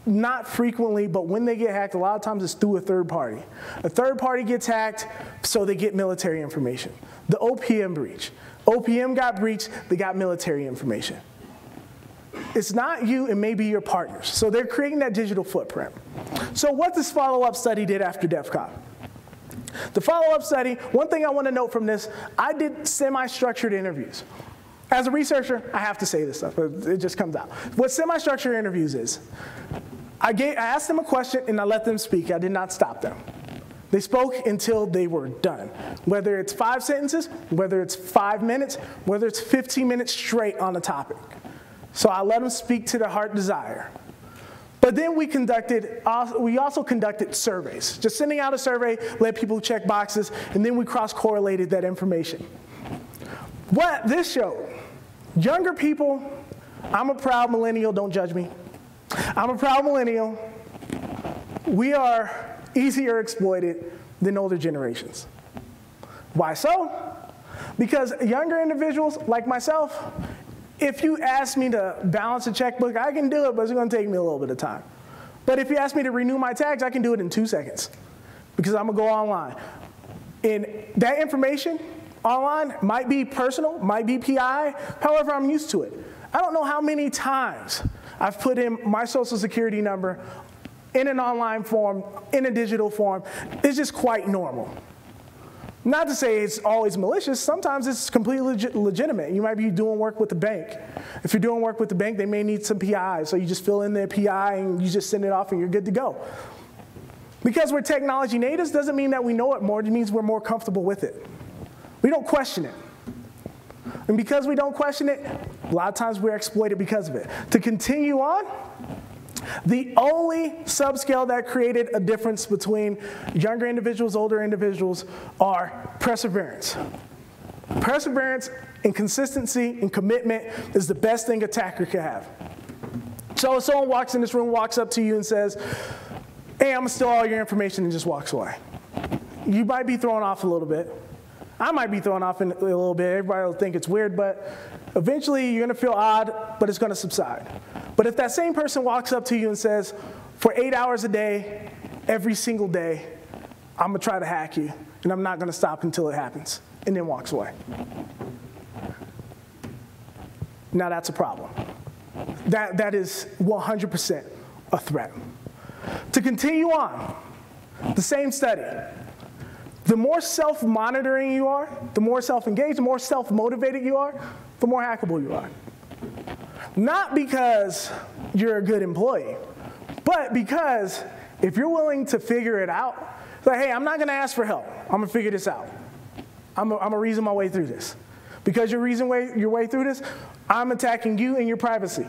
not frequently, but when they get hacked, a lot of times it's through a third party. A third party gets hacked, so they get military information. The OPM breach. OPM got breached, they got military information. It's not you, it may be your partners. So they're creating that digital footprint. So what this follow-up study did after DEF CON? The follow-up study, one thing I want to note from this, I did semi-structured interviews. As a researcher, I have to say this stuff, it just comes out. What semi-structured interviews is, I, gave, I asked them a question and I let them speak. I did not stop them. They spoke until they were done. Whether it's five sentences, whether it's five minutes, whether it's 15 minutes straight on a topic. So I let them speak to their heart desire. But then we conducted, we also conducted surveys, just sending out a survey, let people check boxes, and then we cross-correlated that information. What this showed, younger people, I'm a proud millennial, don't judge me. I'm a proud millennial. We are easier exploited than older generations. Why so? Because younger individuals like myself, if you ask me to balance a checkbook, I can do it, but it's gonna take me a little bit of time. But if you ask me to renew my tags, I can do it in two seconds because I'm gonna go online. And that information online might be personal, might be PI, however I'm used to it. I don't know how many times I've put in my social security number in an online form, in a digital form. It's just quite normal. Not to say it's always malicious, sometimes it's completely legit legitimate. You might be doing work with the bank. If you're doing work with the bank, they may need some PI, so you just fill in their PI and you just send it off and you're good to go. Because we're technology natives doesn't mean that we know it more, it means we're more comfortable with it. We don't question it. And because we don't question it, a lot of times we're exploited because of it. To continue on, the only subscale that created a difference between younger individuals, older individuals, are perseverance. Perseverance and consistency and commitment is the best thing a attacker can have. So if someone walks in this room, walks up to you and says, hey, I'm gonna steal all your information and just walks away. You might be thrown off a little bit. I might be thrown off in a little bit. Everybody will think it's weird, but eventually you're gonna feel odd, but it's gonna subside. But if that same person walks up to you and says, for eight hours a day, every single day, I'm gonna try to hack you, and I'm not gonna stop until it happens, and then walks away. Now that's a problem. That, that is 100% a threat. To continue on, the same study, the more self monitoring you are, the more self engaged, the more self motivated you are, the more hackable you are. Not because you're a good employee, but because if you're willing to figure it out, like, hey, I'm not gonna ask for help. I'm gonna figure this out. I'm gonna reason my way through this. Because you're reasoning way, your way through this, I'm attacking you and your privacy.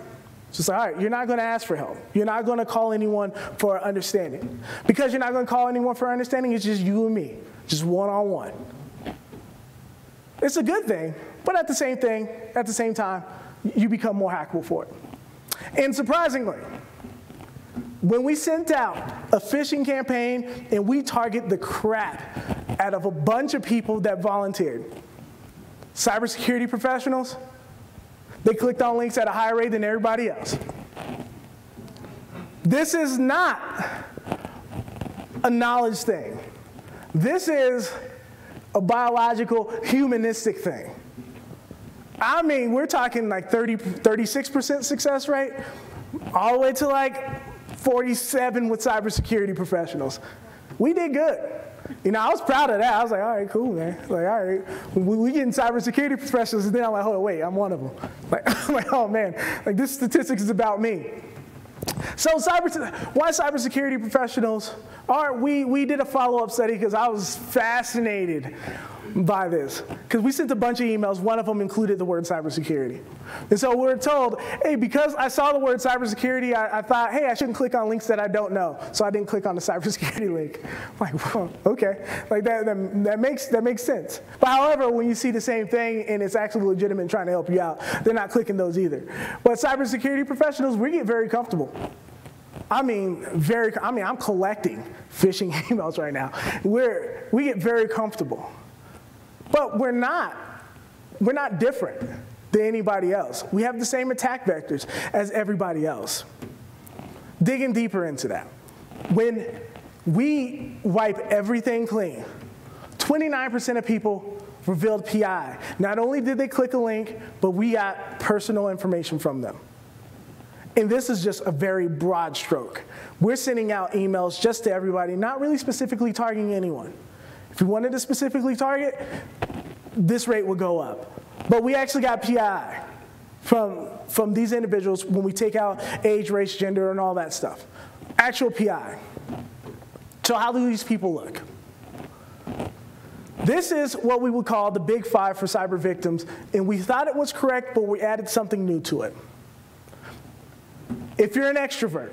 So it's like, all right, you're not going to ask for help. You're not going to call anyone for understanding. Because you're not going to call anyone for understanding, it's just you and me just one on one. It's a good thing, but at the same thing, at the same time, you become more hackable for it. And surprisingly, when we sent out a phishing campaign and we target the crap out of a bunch of people that volunteered, cybersecurity professionals, they clicked on links at a higher rate than everybody else. This is not a knowledge thing. This is a biological, humanistic thing. I mean, we're talking like 30, 36% success rate, all the way to like 47 with cybersecurity professionals. We did good. You know, I was proud of that. I was like, all right, cool, man. Like, all right, we, we getting cybersecurity professionals, and then I'm like, hold on, wait, I'm one of them. Like, I'm like, oh man, like this statistics is about me. So cyber, why cybersecurity professionals? Are, we, we did a follow-up study because I was fascinated by this because we sent a bunch of emails. One of them included the word cybersecurity. And so we're told, hey, because I saw the word cybersecurity, I, I thought, hey, I shouldn't click on links that I don't know. So I didn't click on the cybersecurity link. I'm like, well, okay. Like that, that, that, makes, that makes sense. But however, when you see the same thing and it's actually legitimate trying to help you out, they're not clicking those either. But cybersecurity professionals, we get very comfortable. I mean, very, I mean, I'm collecting phishing emails right now. We're, we get very comfortable. But we're not, we're not different than anybody else. We have the same attack vectors as everybody else. Digging deeper into that. When we wipe everything clean, 29% of people revealed PI. Not only did they click a link, but we got personal information from them. And this is just a very broad stroke. We're sending out emails just to everybody, not really specifically targeting anyone. If we wanted to specifically target, this rate would go up. But we actually got PI from, from these individuals when we take out age, race, gender, and all that stuff. Actual PI. So how do these people look? This is what we would call the big five for cyber victims, and we thought it was correct, but we added something new to it. If you're an extrovert,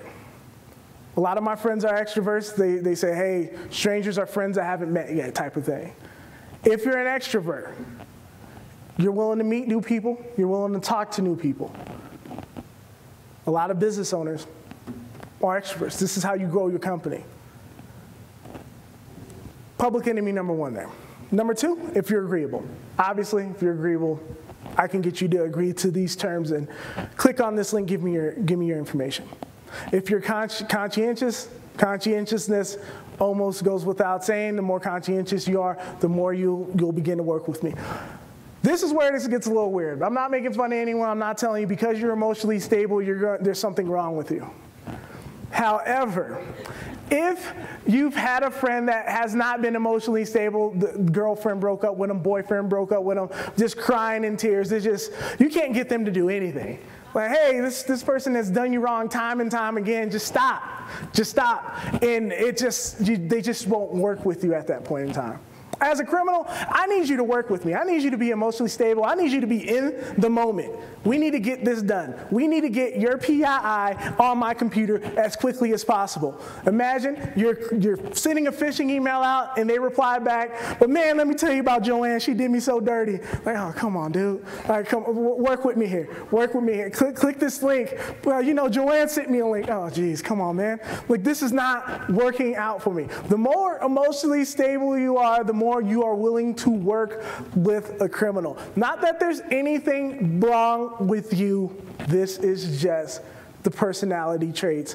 a lot of my friends are extroverts. They, they say, hey, strangers are friends I haven't met yet, type of thing. If you're an extrovert, you're willing to meet new people, you're willing to talk to new people. A lot of business owners are extroverts. This is how you grow your company. Public enemy number one there. Number two, if you're agreeable. Obviously, if you're agreeable, I can get you to agree to these terms and click on this link, give me your, give me your information. If you're conscientious, conscientiousness almost goes without saying. The more conscientious you are, the more you, you'll begin to work with me. This is where this gets a little weird. I'm not making fun of anyone. I'm not telling you because you're emotionally stable, you're there's something wrong with you. However, if you've had a friend that has not been emotionally stable, the girlfriend broke up with him, boyfriend broke up with him, just crying in tears, it's just, you can't get them to do anything. Like, hey, this, this person has done you wrong time and time again, just stop. Just stop. And it just, you, they just won't work with you at that point in time. As a criminal, I need you to work with me. I need you to be emotionally stable. I need you to be in the moment. We need to get this done. We need to get your PII on my computer as quickly as possible. Imagine you're, you're sending a phishing email out and they reply back, but man, let me tell you about Joanne. She did me so dirty. Like, oh, come on, dude. Like, come, work with me here. Work with me here. Click, click this link. Well, you know, Joanne sent me a link. Oh, geez, come on, man. Like, this is not working out for me. The more emotionally stable you are, the more more you are willing to work with a criminal. Not that there's anything wrong with you, this is just the personality traits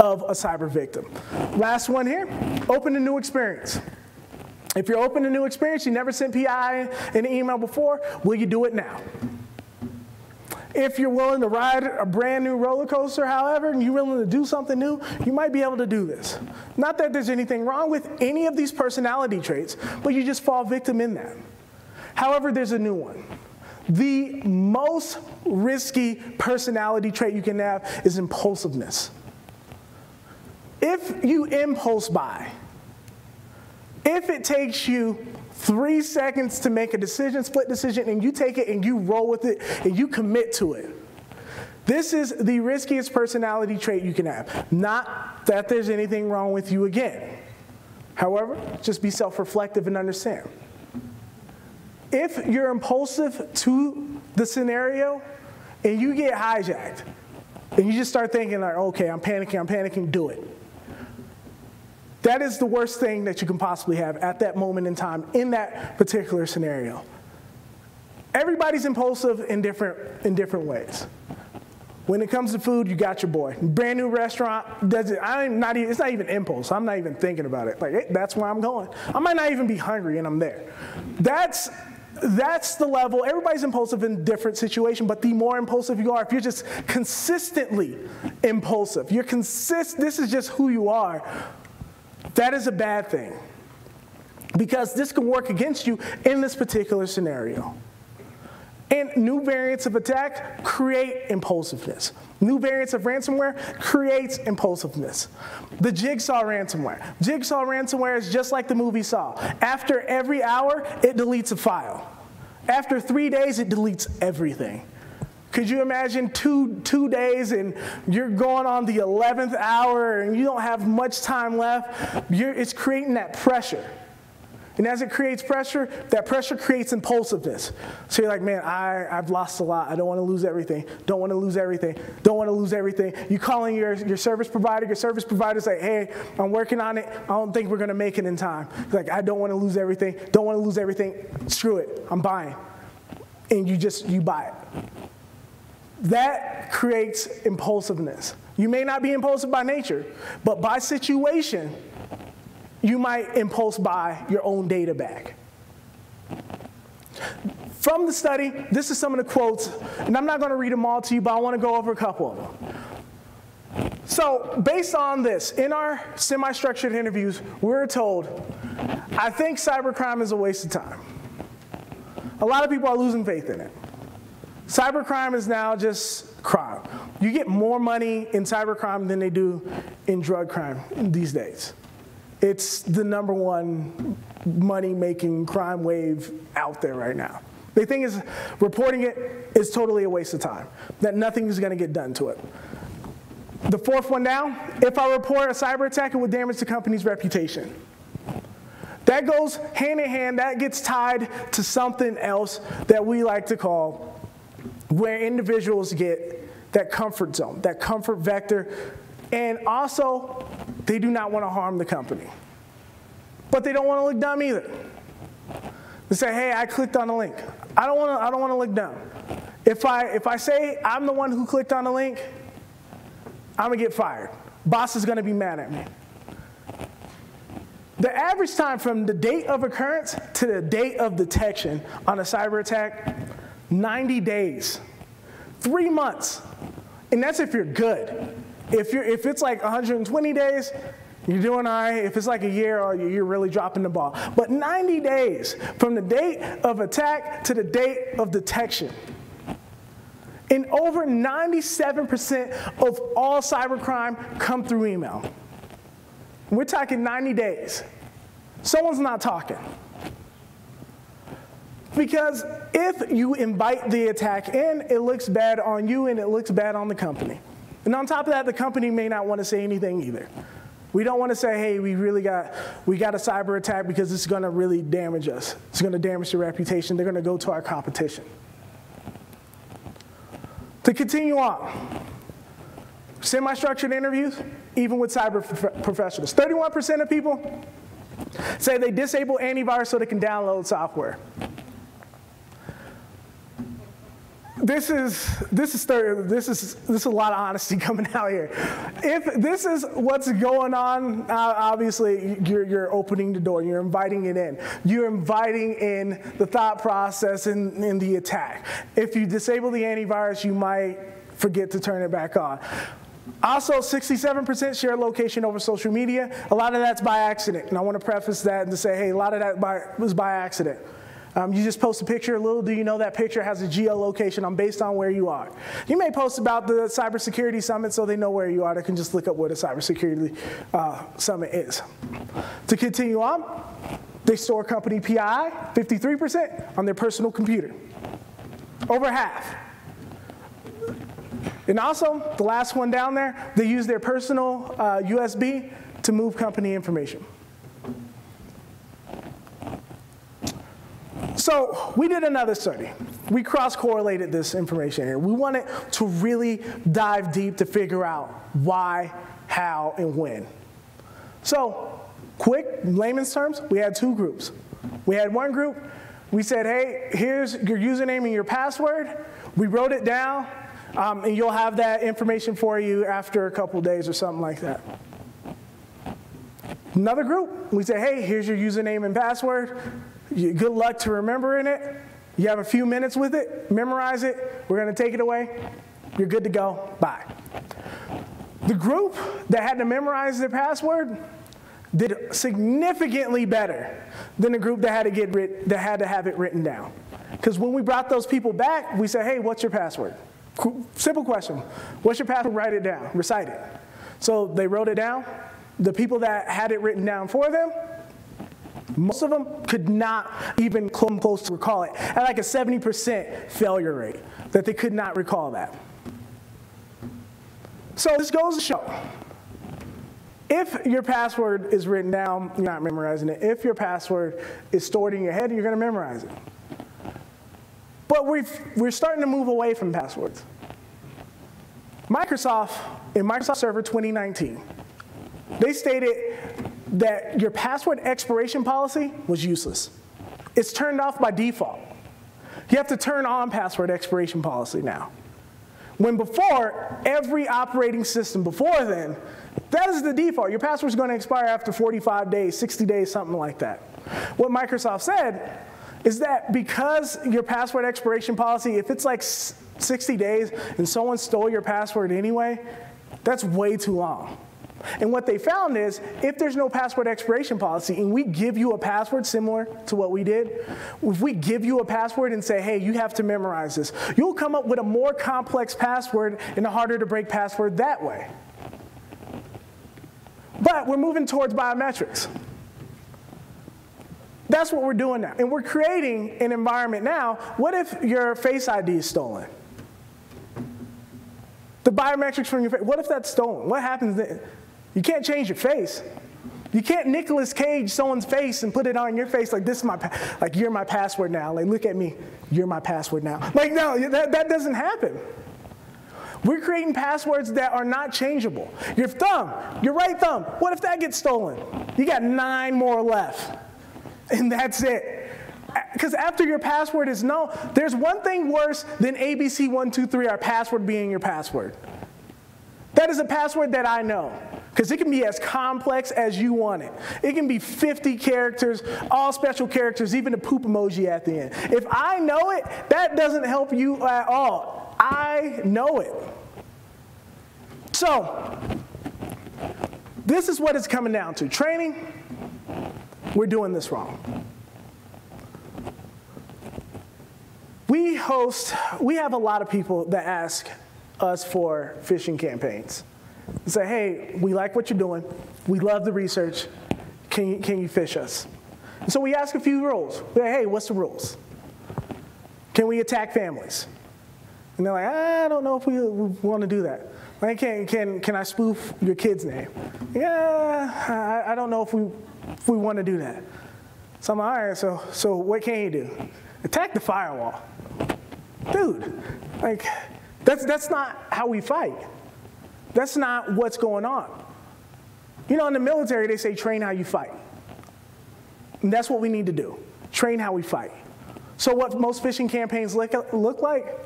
of a cyber victim. Last one here open a new experience. If you're open to new experience, you never sent PI an email before, will you do it now? If you're willing to ride a brand new roller coaster, however, and you're willing to do something new, you might be able to do this. Not that there's anything wrong with any of these personality traits, but you just fall victim in that. However, there's a new one. The most risky personality trait you can have is impulsiveness. If you impulse buy, if it takes you three seconds to make a decision, split decision, and you take it and you roll with it and you commit to it. This is the riskiest personality trait you can have. Not that there's anything wrong with you again. However, just be self reflective and understand. If you're impulsive to the scenario and you get hijacked, and you just start thinking, like, okay, I'm panicking, I'm panicking, do it. That is the worst thing that you can possibly have at that moment in time in that particular scenario. Everybody's impulsive in different, in different ways. When it comes to food, you got your boy. Brand new restaurant does it. I'm not even, it's not even impulse. I'm not even thinking about it. Like that's where I'm going. I might not even be hungry and I'm there. That's that's the level. Everybody's impulsive in different situation, but the more impulsive you are, if you're just consistently impulsive, you're consist. This is just who you are. That is a bad thing because this can work against you in this particular scenario. And new variants of attack create impulsiveness. New variants of ransomware creates impulsiveness. The Jigsaw ransomware. Jigsaw ransomware is just like the movie Saw. After every hour, it deletes a file. After three days, it deletes everything. Could you imagine two, two days and you're going on the 11th hour and you don't have much time left? You're, it's creating that pressure. And as it creates pressure, that pressure creates impulsiveness. So you're like, man, I, I've lost a lot. I don't want to lose everything. Don't want to lose everything. Don't want to lose everything. You calling your, your service provider, your service provider's like, hey, I'm working on it. I don't think we're going to make it in time. like, I don't want to lose everything. Don't want to lose everything. Screw it. I'm buying. And you just, you buy it. That creates impulsiveness. You may not be impulsive by nature, but by situation, you might impulse buy your own data back. From the study, this is some of the quotes, and I'm not going to read them all to you, but I want to go over a couple of them. So, based on this, in our semi structured interviews, we we're told, I think cybercrime is a waste of time. A lot of people are losing faith in it. Cybercrime is now just crime. You get more money in cybercrime than they do in drug crime these days. It's the number one money making crime wave out there right now. The thing is, reporting it is totally a waste of time, that nothing is going to get done to it. The fourth one now, if I report a cyber attack, it would damage the company's reputation. That goes hand in hand, that gets tied to something else that we like to call where individuals get that comfort zone, that comfort vector, and also they do not want to harm the company. But they don't want to look dumb either. They say, hey, I clicked on a link. I don't want to, I don't want to look dumb. If I, if I say I'm the one who clicked on the link, I'm going to get fired. Boss is going to be mad at me. The average time from the date of occurrence to the date of detection on a cyber attack, 90 days, three months. And that's if you're good. If, you're, if it's like 120 days, you're doing all right. If it's like a year, oh, you're really dropping the ball. But 90 days from the date of attack to the date of detection. And over 97% of all cybercrime come through email. We're talking 90 days. Someone's not talking. Because if you invite the attack in, it looks bad on you and it looks bad on the company. And on top of that, the company may not want to say anything either. We don't want to say, hey, we really got, we got a cyber attack because it's going to really damage us. It's going to damage the reputation. They're going to go to our competition. To continue on, semi-structured interviews, even with cyber prof- professionals. 31% of people say they disable antivirus so they can download software this is this is this is this is a lot of honesty coming out here. If this is what's going on, uh, obviously you're, you're opening the door. You're inviting it in. You're inviting in the thought process and, in the attack. If you disable the antivirus, you might forget to turn it back on. Also, 67% share location over social media. A lot of that's by accident. And I want to preface that and to say, hey, a lot of that by, was by accident. Um, you just post a picture, a little do you know that picture has a geolocation on based on where you are. You may post about the cybersecurity summit so they know where you are. They can just look up what a cybersecurity uh, summit is. To continue on, they store company PI 53% on their personal computer. Over half. And also, the last one down there, they use their personal uh, USB to move company information. So we did another study. We cross-correlated this information here. We wanted to really dive deep to figure out why, how, and when. So, quick, layman's terms, we had two groups. We had one group, we said, hey, here's your username and your password. We wrote it down, um, and you'll have that information for you after a couple days or something like that. Another group, we say, hey, here's your username and password. Good luck to remembering it. You have a few minutes with it, memorize it. We're going to take it away. You're good to go. Bye. The group that had to memorize their password did significantly better than the group that had to get writ- that had to have it written down. Because when we brought those people back, we said, hey, what's your password? Simple question. What's your password? Write it down, recite it. So they wrote it down. The people that had it written down for them, most of them could not even come close to recall it, at like a 70% failure rate, that they could not recall that. So this goes to show if your password is written down, you're not memorizing it. If your password is stored in your head, you're going to memorize it. But we are starting to move away from passwords. Microsoft, in Microsoft Server 2019, they stated that your password expiration policy was useless. It's turned off by default. You have to turn on password expiration policy now. When before, every operating system before then, that is the default. Your password is going to expire after 45 days, 60 days, something like that. What Microsoft said is that because your password expiration policy, if it's like 60 days and someone stole your password anyway, that's way too long. And what they found is if there's no password expiration policy and we give you a password similar to what we did, if we give you a password and say, hey, you have to memorize this, you'll come up with a more complex password and a harder to break password that way. But we're moving towards biometrics. That's what we're doing now. And we're creating an environment now. What if your face ID is stolen? The biometrics from your face, what if that's stolen? What happens then? You can't change your face. You can't Nicolas Cage someone's face and put it on your face like this is my, like you're my password now. Like look at me, you're my password now. Like no, that, that doesn't happen. We're creating passwords that are not changeable. Your thumb, your right thumb, what if that gets stolen? You got nine more left and that's it. Because after your password is known, there's one thing worse than ABC123, our password being your password. That is a password that I know. Because it can be as complex as you want it. It can be 50 characters, all special characters, even a poop emoji at the end. If I know it, that doesn't help you at all. I know it. So, this is what it's coming down to training we're doing this wrong. We host, we have a lot of people that ask us for phishing campaigns. They say, hey, we like what you're doing. We love the research. Can you, can you phish us? And so we ask a few rules. Say, hey, what's the rules? Can we attack families? And they're like, I don't know if we, we want to do that. Like, can, can, can I spoof your kid's name? Yeah, I, I don't know if we if we want to do that. So I'm like, all right, so, so what can you do? Attack the firewall. Dude, like, that's, that's not how we fight. That's not what's going on. You know, in the military, they say train how you fight. And that's what we need to do train how we fight. So, what most phishing campaigns look, look like?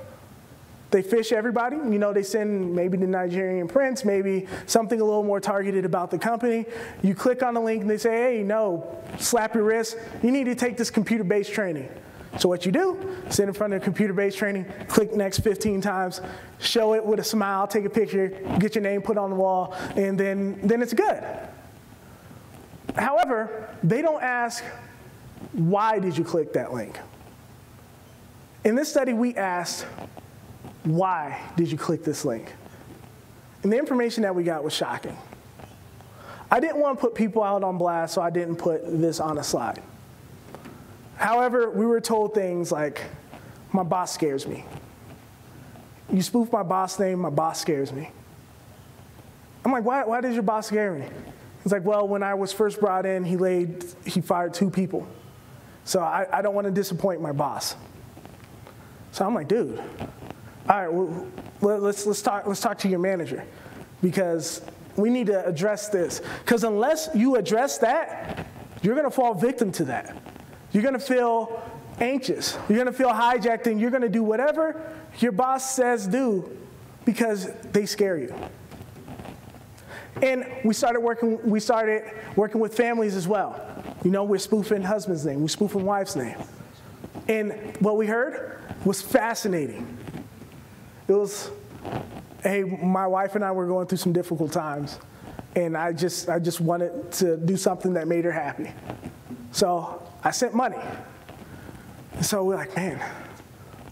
They fish everybody. You know, they send maybe the Nigerian prince, maybe something a little more targeted about the company. You click on the link and they say, hey, no, slap your wrist. You need to take this computer-based training. So what you do, sit in front of a computer-based training, click next 15 times, show it with a smile, take a picture, get your name put on the wall, and then, then it's good. However, they don't ask, why did you click that link? In this study, we asked, why did you click this link? And the information that we got was shocking. I didn't want to put people out on blast, so I didn't put this on a slide. However, we were told things like, my boss scares me. You spoof my boss name, my boss scares me. I'm like, why, why does your boss scare me? He's like, well, when I was first brought in, he laid, he fired two people. So I, I don't want to disappoint my boss. So I'm like, dude, all right, well, let's, let's, talk, let's talk to your manager because we need to address this. Because unless you address that, you're going to fall victim to that. You're going to feel anxious. You're going to feel hijacked and you're going to do whatever your boss says do because they scare you. And we started working, we started working with families as well. You know, we're spoofing husband's name, we're spoofing wife's name. And what we heard was fascinating. It was, hey, my wife and I were going through some difficult times, and I just, I just wanted to do something that made her happy. So I sent money. And So we're like, man,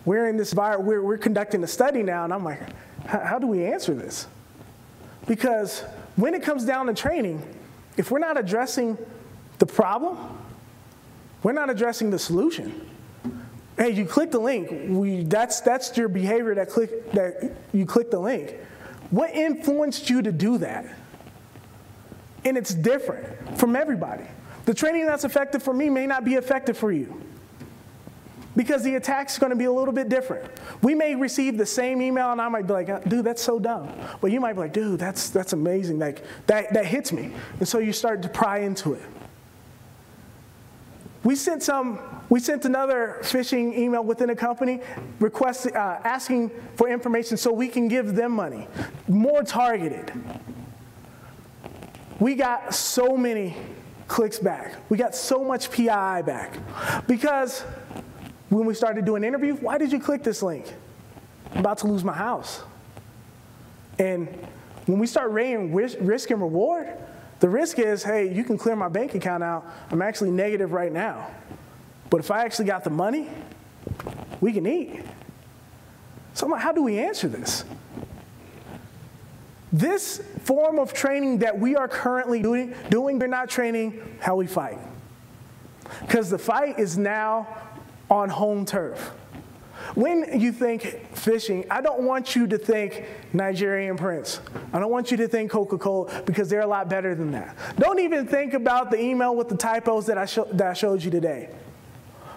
we're in this environment, we're, we're conducting a study now, and I'm like, how do we answer this? Because when it comes down to training, if we're not addressing the problem, we're not addressing the solution. Hey, you click the link. We, that's, that's your behavior that, click, that you click the link. What influenced you to do that? And it's different from everybody. The training that's effective for me may not be effective for you because the attack's going to be a little bit different. We may receive the same email and I might be like, dude, that's so dumb. But you might be like, dude, that's, that's amazing. Like, that, that hits me. And so you start to pry into it. We sent some, we sent another phishing email within a company requesting, uh, asking for information so we can give them money, more targeted. We got so many clicks back. We got so much PII back because when we started doing interviews, why did you click this link? I'm about to lose my house. And when we start weighing risk and reward, the risk is, hey, you can clear my bank account out. I'm actually negative right now. But if I actually got the money, we can eat. So how do we answer this? This form of training that we are currently doing, doing we're not training how we fight. Because the fight is now on home turf. When you think phishing, I don't want you to think Nigerian Prince. I don't want you to think Coca Cola because they're a lot better than that. Don't even think about the email with the typos that I, that I showed you today.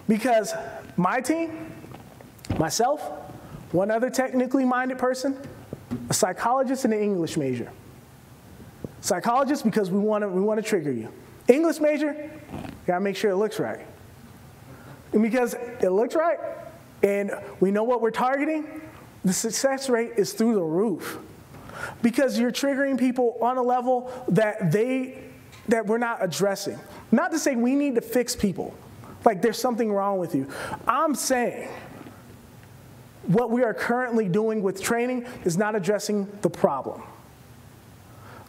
Because my team, myself, one other technically minded person, a psychologist and an English major. Psychologist because we want to we want to trigger you. English major, gotta make sure it looks right. And because it looks right, and we know what we're targeting, the success rate is through the roof. Because you're triggering people on a level that they that we're not addressing. Not to say we need to fix people. Like there's something wrong with you. I'm saying what we are currently doing with training is not addressing the problem.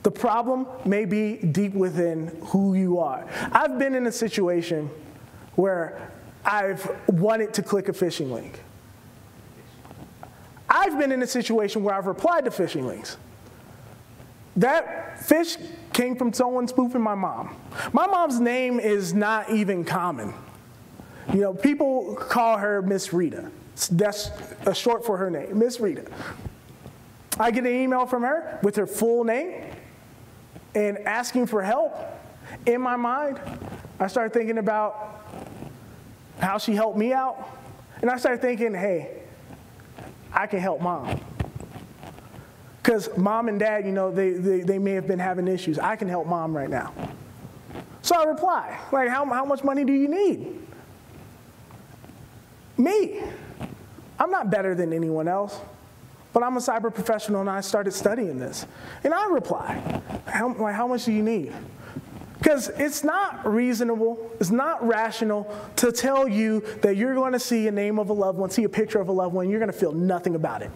The problem may be deep within who you are. I've been in a situation where I've wanted to click a phishing link. I've been in a situation where I've replied to phishing links. That phish came from someone spoofing my mom. My mom's name is not even common. You know, people call her Miss Rita. That's a uh, short for her name, Miss Rita. I get an email from her with her full name and asking for help. In my mind, I start thinking about how she helped me out. And I started thinking, hey, I can help mom. Because mom and dad, you know, they, they, they may have been having issues. I can help mom right now. So I reply, like, how, how much money do you need? Me. I'm not better than anyone else, but I'm a cyber professional and I started studying this. And I reply, how, like, how much do you need? Because it's not reasonable, it's not rational to tell you that you're going to see a name of a loved one, see a picture of a loved one, you're going to feel nothing about it.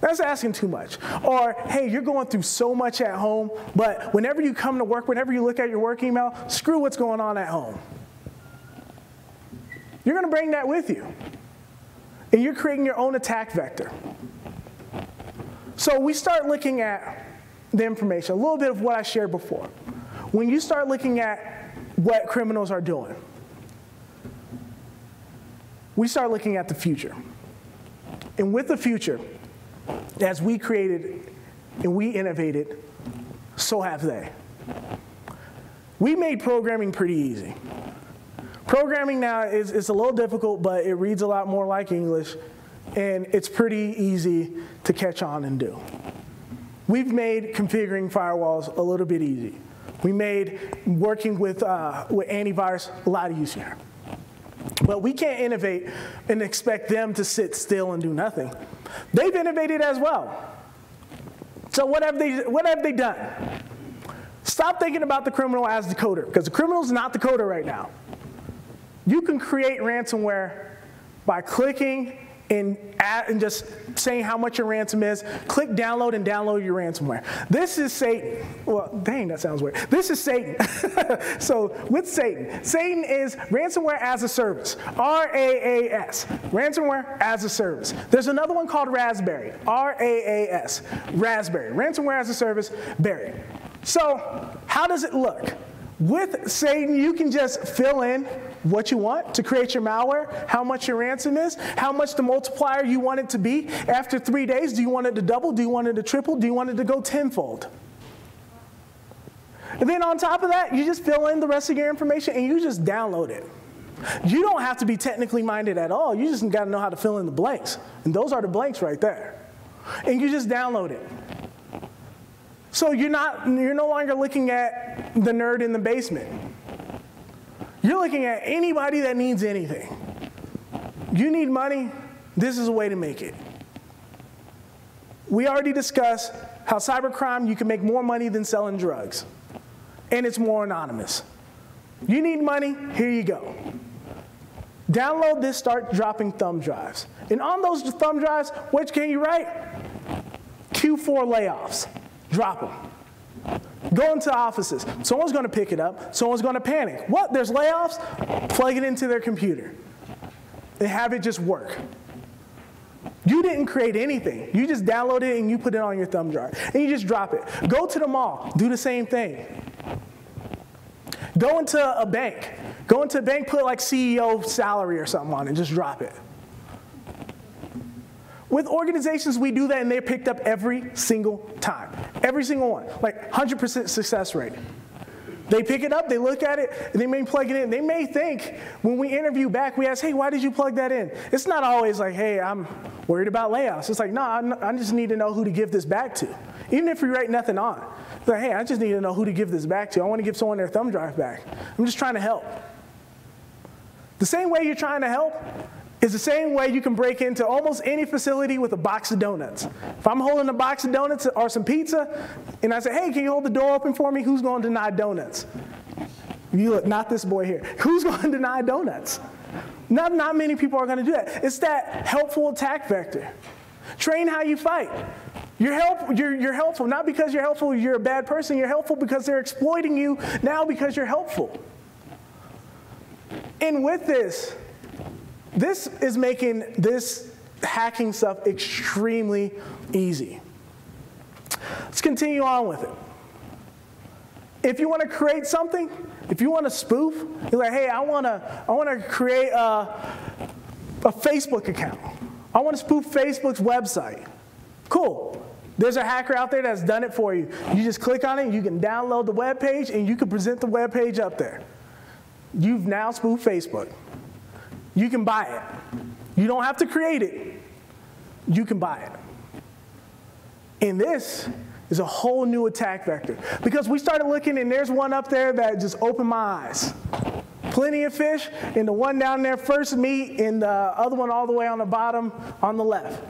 That's asking too much. Or, hey, you're going through so much at home, but whenever you come to work, whenever you look at your work email, screw what's going on at home. You're going to bring that with you. And you're creating your own attack vector. So we start looking at the information, a little bit of what I shared before. When you start looking at what criminals are doing, we start looking at the future. And with the future, as we created and we innovated, so have they. We made programming pretty easy. Programming now is, is a little difficult, but it reads a lot more like English, and it's pretty easy to catch on and do. We've made configuring firewalls a little bit easy. We made working with, uh, with antivirus a lot easier. But we can't innovate and expect them to sit still and do nothing. They've innovated as well. So what have they, what have they done? Stop thinking about the criminal as the coder, because the criminal is not the coder right now. You can create ransomware by clicking and, add, and just saying how much your ransom is. Click download and download your ransomware. This is Satan. Well, dang, that sounds weird. This is Satan. so with Satan, Satan is ransomware as a service. R A A S. Ransomware as a service. There's another one called RaaSberry. R A A S. RaaSberry. Ransomware as a service. Berry. So how does it look? With Satan, you can just fill in what you want to create your malware, how much your ransom is, how much the multiplier you want it to be. After three days, do you want it to double? Do you want it to triple? Do you want it to go tenfold? And then on top of that, you just fill in the rest of your information and you just download it. You don't have to be technically minded at all. You just got to know how to fill in the blanks. And those are the blanks right there. And you just download it. So you're not you're no longer looking at the nerd in the basement. You're looking at anybody that needs anything. You need money, this is a way to make it. We already discussed how cybercrime you can make more money than selling drugs. And it's more anonymous. You need money, here you go. Download this, start dropping thumb drives. And on those thumb drives, what can you write? Q4 layoffs. Drop them. Go into offices. Someone's going to pick it up. Someone's going to panic. What? There's layoffs? Plug it into their computer and have it just work. You didn't create anything. You just download it and you put it on your thumb drive and you just drop it. Go to the mall. Do the same thing. Go into a bank. Go into a bank, put like CEO salary or something on it, just drop it. With organizations, we do that and they're picked up every single time. Every single one. Like 100% success rate. They pick it up, they look at it, and they may plug it in. They may think when we interview back, we ask, hey, why did you plug that in? It's not always like, hey, I'm worried about layoffs. It's like, no, nah, I just need to know who to give this back to. Even if we write nothing on. It's like, hey, I just need to know who to give this back to. I want to give someone their thumb drive back. I'm just trying to help. The same way you're trying to help is the same way you can break into almost any facility with a box of donuts. If I'm holding a box of donuts or some pizza, and I say, hey, can you hold the door open for me? Who's going to deny donuts? You look, not this boy here. Who's going to deny donuts? Not, not many people are going to do that. It's that helpful attack vector. Train how you fight. You're, help, you're, you're helpful, not because you're helpful, you're a bad person. You're helpful because they're exploiting you now because you're helpful. And with this, this is making this hacking stuff extremely easy. Let's continue on with it. If you want to create something, if you want to spoof, you're like, hey, I want to, I want to create a, a Facebook account. I want to spoof Facebook's website. Cool. There's a hacker out there that's done it for you. You just click on it, you can download the web page, and you can present the web page up there. You've now spoofed Facebook. You can buy it. You don't have to create it. You can buy it. And this is a whole new attack vector. Because we started looking, and there's one up there that just opened my eyes. Plenty of fish, and the one down there FirstMet, and the other one all the way on the bottom on the left.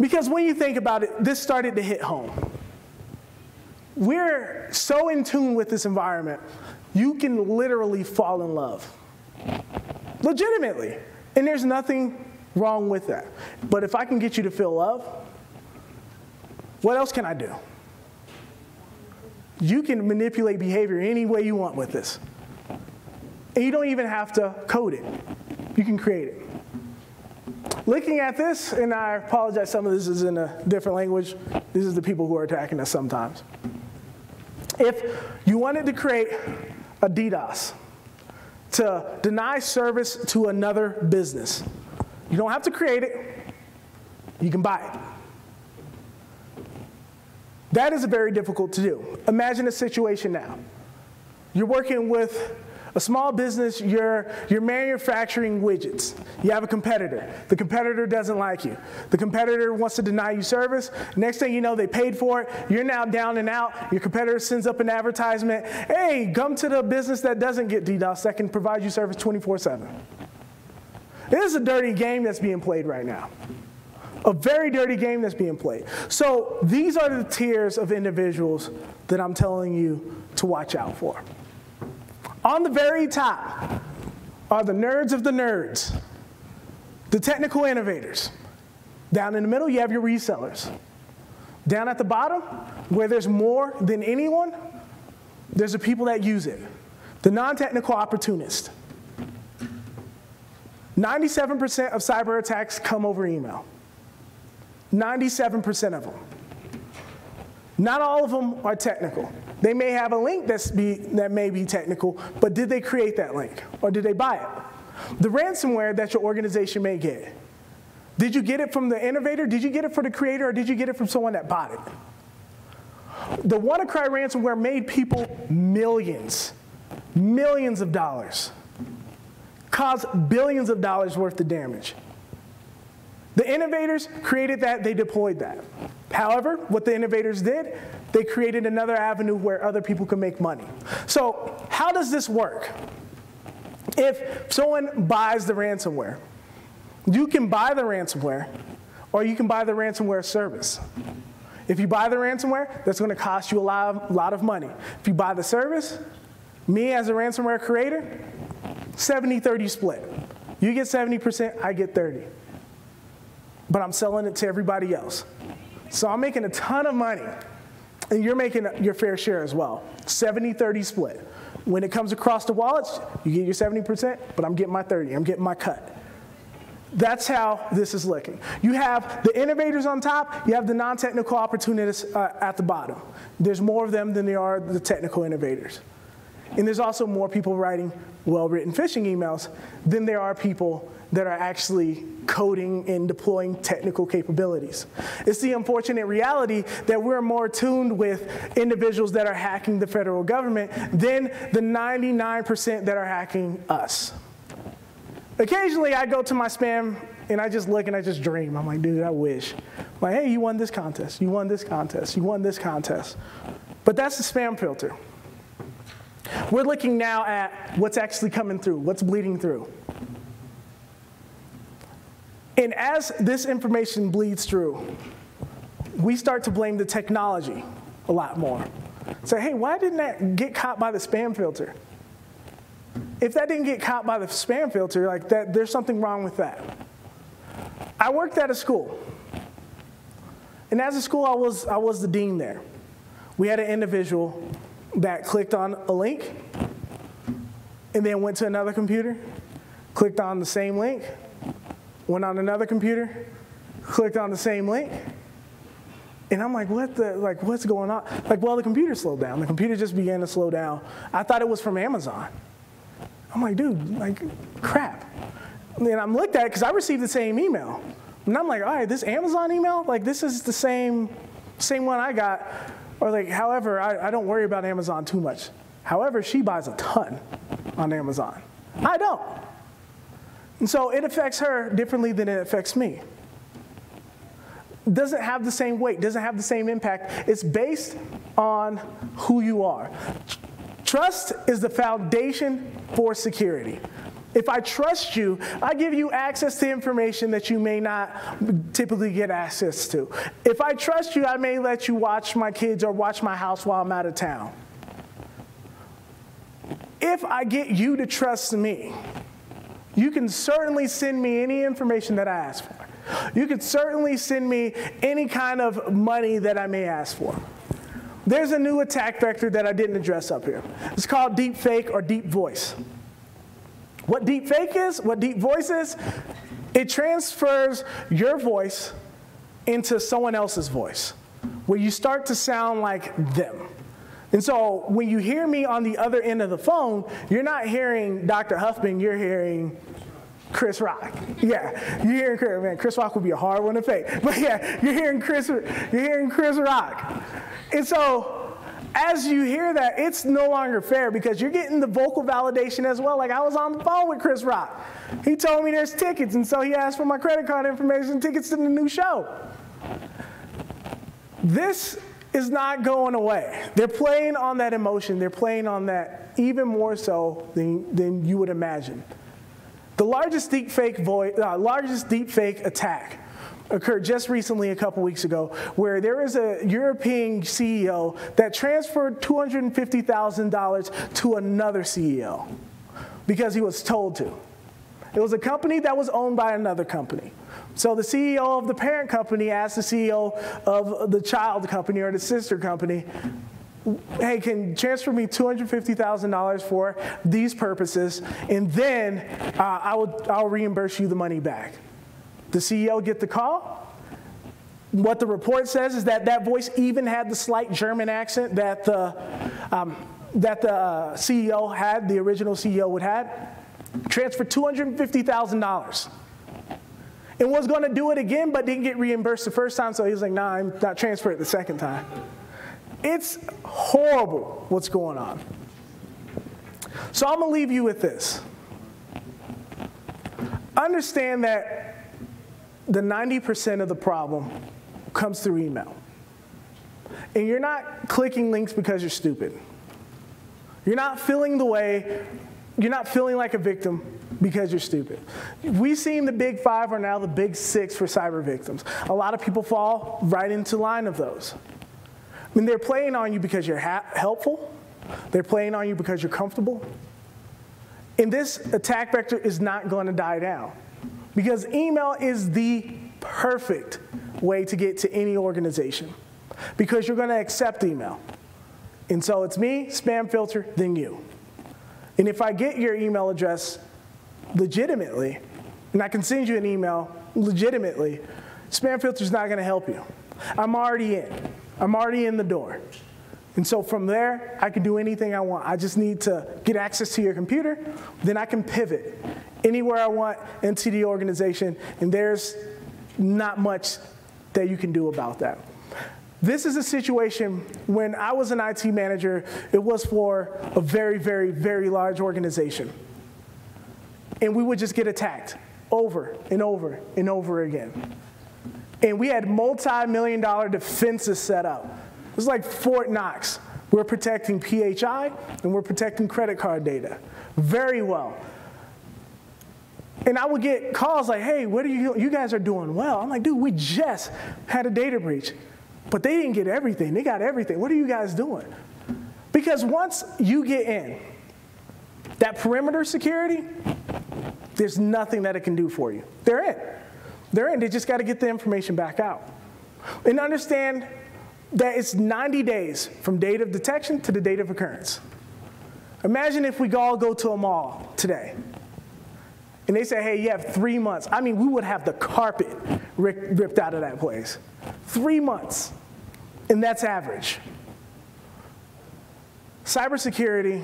Because when you think about it, this started to hit home. We're so in tune with this environment, you can literally fall in love legitimately. And there's nothing wrong with that. But if I can get you to feel love, what else can I do? You can manipulate behavior any way you want with this. And you don't even have to code it, you can create it. Looking at this, and I apologize, some of this is in a different language. This is the people who are attacking us sometimes. If you wanted to create a DDoS, to deny service to another business. You don't have to create it, you can buy it. That is very difficult to do. Imagine a situation now. You're working with a small business, you're, you're manufacturing widgets. You have a competitor. The competitor doesn't like you. The competitor wants to deny you service. Next thing you know, they paid for it. You're now down and out. Your competitor sends up an advertisement hey, come to the business that doesn't get DDoS that can provide you service 24 7. This is a dirty game that's being played right now. A very dirty game that's being played. So these are the tiers of individuals that I'm telling you to watch out for. On the very top are the nerds of the nerds. the technical innovators. Down in the middle, you have your resellers. Down at the bottom, where there's more than anyone, there's the people that use it. The non technical opportunist. 97% of cyber attacks come over email. 97% of them. Not all of them are technical. They may have a link that's be, that may be technical, but did they create that link or did they buy it? The ransomware that your organization may get, did you get it from the innovator? Did you get it from the creator or did you get it from someone that bought it? The WannaCry ransomware made people millions, millions of dollars, caused billions of dollars worth of damage. The innovators created that, they deployed that. However, what the innovators did, they created another avenue where other people can make money. So, how does this work? If someone buys the ransomware, you can buy the ransomware or you can buy the ransomware service. If you buy the ransomware, that's going to cost you a lot of, lot of money. If you buy the service, me as a ransomware creator, 70 30 split. You get 70%, I get 30 but I'm selling it to everybody else. So I'm making a ton of money, and you're making your fair share as well 70 30 split. When it comes across the wallets, you get your 70%, but I'm getting my 30, I'm getting my cut. That's how this is looking. You have the innovators on top, you have the non technical opportunists uh, at the bottom. There's more of them than there are the technical innovators. And there's also more people writing well written phishing emails than there are people that are actually coding and deploying technical capabilities. It's the unfortunate reality that we're more tuned with individuals that are hacking the federal government than the 99% that are hacking us. Occasionally, I go to my spam and I just look and I just dream. I'm like, dude, I wish. I'm like, hey, you won this contest, you won this contest, you won this contest. But that's the spam filter. We're looking now at what's actually coming through, what's bleeding through. And as this information bleeds through, we start to blame the technology a lot more. Say, hey, why didn't that get caught by the spam filter? If that didn't get caught by the spam filter, like that, there's something wrong with that. I worked at a school. And as a school, I was, I was the dean there. We had an individual that clicked on a link and then went to another computer, clicked on the same link, went on another computer, clicked on the same link. And I'm like, what the, like, what's going on? Like, well, the computer slowed down. The computer just began to slow down. I thought it was from Amazon. I'm like, dude, like, crap. And I'm looked at it because I received the same email. And I'm like, all right, this Amazon email, like, this is the same, same one I got. Or like, however, I, I don't worry about Amazon too much. However, she buys a ton on Amazon. I don't. And so it affects her differently than it affects me. Doesn't have the same weight, doesn't have the same impact. It's based on who you are. Trust is the foundation for security. If I trust you, I give you access to information that you may not typically get access to. If I trust you, I may let you watch my kids or watch my house while I'm out of town. If I get you to trust me, you can certainly send me any information that I ask for. You can certainly send me any kind of money that I may ask for. There's a new attack vector that I didn't address up here. It's called deep fake or deep voice. What deep fake is, what deep voice is, it transfers your voice into someone else's voice, where you start to sound like them. And so when you hear me on the other end of the phone, you're not hearing Dr. Huffman, you're hearing Chris Rock. Yeah, you're hearing Chris. Man, Chris Rock would be a hard one to fake. But yeah, you're hearing Chris. You're hearing Chris Rock. And so, as you hear that, it's no longer fair because you're getting the vocal validation as well. Like I was on the phone with Chris Rock. He told me there's tickets, and so he asked for my credit card information, tickets to the new show. This is not going away. They're playing on that emotion. They're playing on that even more so than, than you would imagine. The largest deepfake voice, uh, largest deepfake attack occurred just recently, a couple weeks ago, where there was a European CEO that transferred $250,000 to another CEO because he was told to. It was a company that was owned by another company. So the CEO of the parent company asked the CEO of the child company or the sister company, hey, can you transfer me $250,000 for these purposes, and then uh, I will, I'll reimburse you the money back. The CEO get the call. What the report says is that that voice even had the slight German accent that the, um, that the uh, CEO had, the original CEO would have. Transferred $250,000 and was going to do it again, but didn't get reimbursed the first time, so he was like, nah, I'm not transferring the second time. It's horrible what's going on. So I'm going to leave you with this. Understand that the 90% of the problem comes through email. And you're not clicking links because you're stupid. You're not feeling the way, you're not feeling like a victim because you're stupid. We've seen the big five are now the big six for cyber victims. A lot of people fall right into line of those. I mean, they're playing on you because you're helpful. They're playing on you because you're comfortable. And this attack vector is not going to die down because email is the perfect way to get to any organization because you're going to accept email. And so it's me, spam filter, then you. And if I get your email address legitimately, and I can send you an email legitimately, spam filter is not going to help you. I'm already in. I'm already in the door. And so from there, I can do anything I want. I just need to get access to your computer, then I can pivot anywhere I want into the organization, and there's not much that you can do about that. This is a situation when I was an IT manager, it was for a very, very, very large organization. And we would just get attacked over and over and over again. And we had multi-million dollar defenses set up. It was like Fort Knox. We're protecting PHI and we're protecting credit card data very well. And I would get calls like, hey, what are you, you guys are doing well. I'm like, dude, we just had a data breach. But they didn't get everything. They got everything. What are you guys doing? Because once you get in, that perimeter security, there's nothing that it can do for you. They're in. They're in. They just got to get the information back out. And understand that it's 90 days from date of detection to the date of occurrence. Imagine if we all go to a mall today and they say, hey, you have three months. I mean, we would have the carpet ripped out of that place. Three months. And that's average. Cybersecurity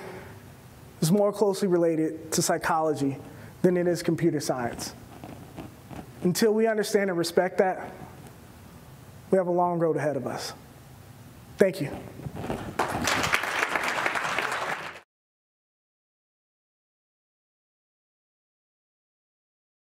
is more closely related to psychology than it is computer science. Until we understand and respect that, we have a long road ahead of us. Thank you.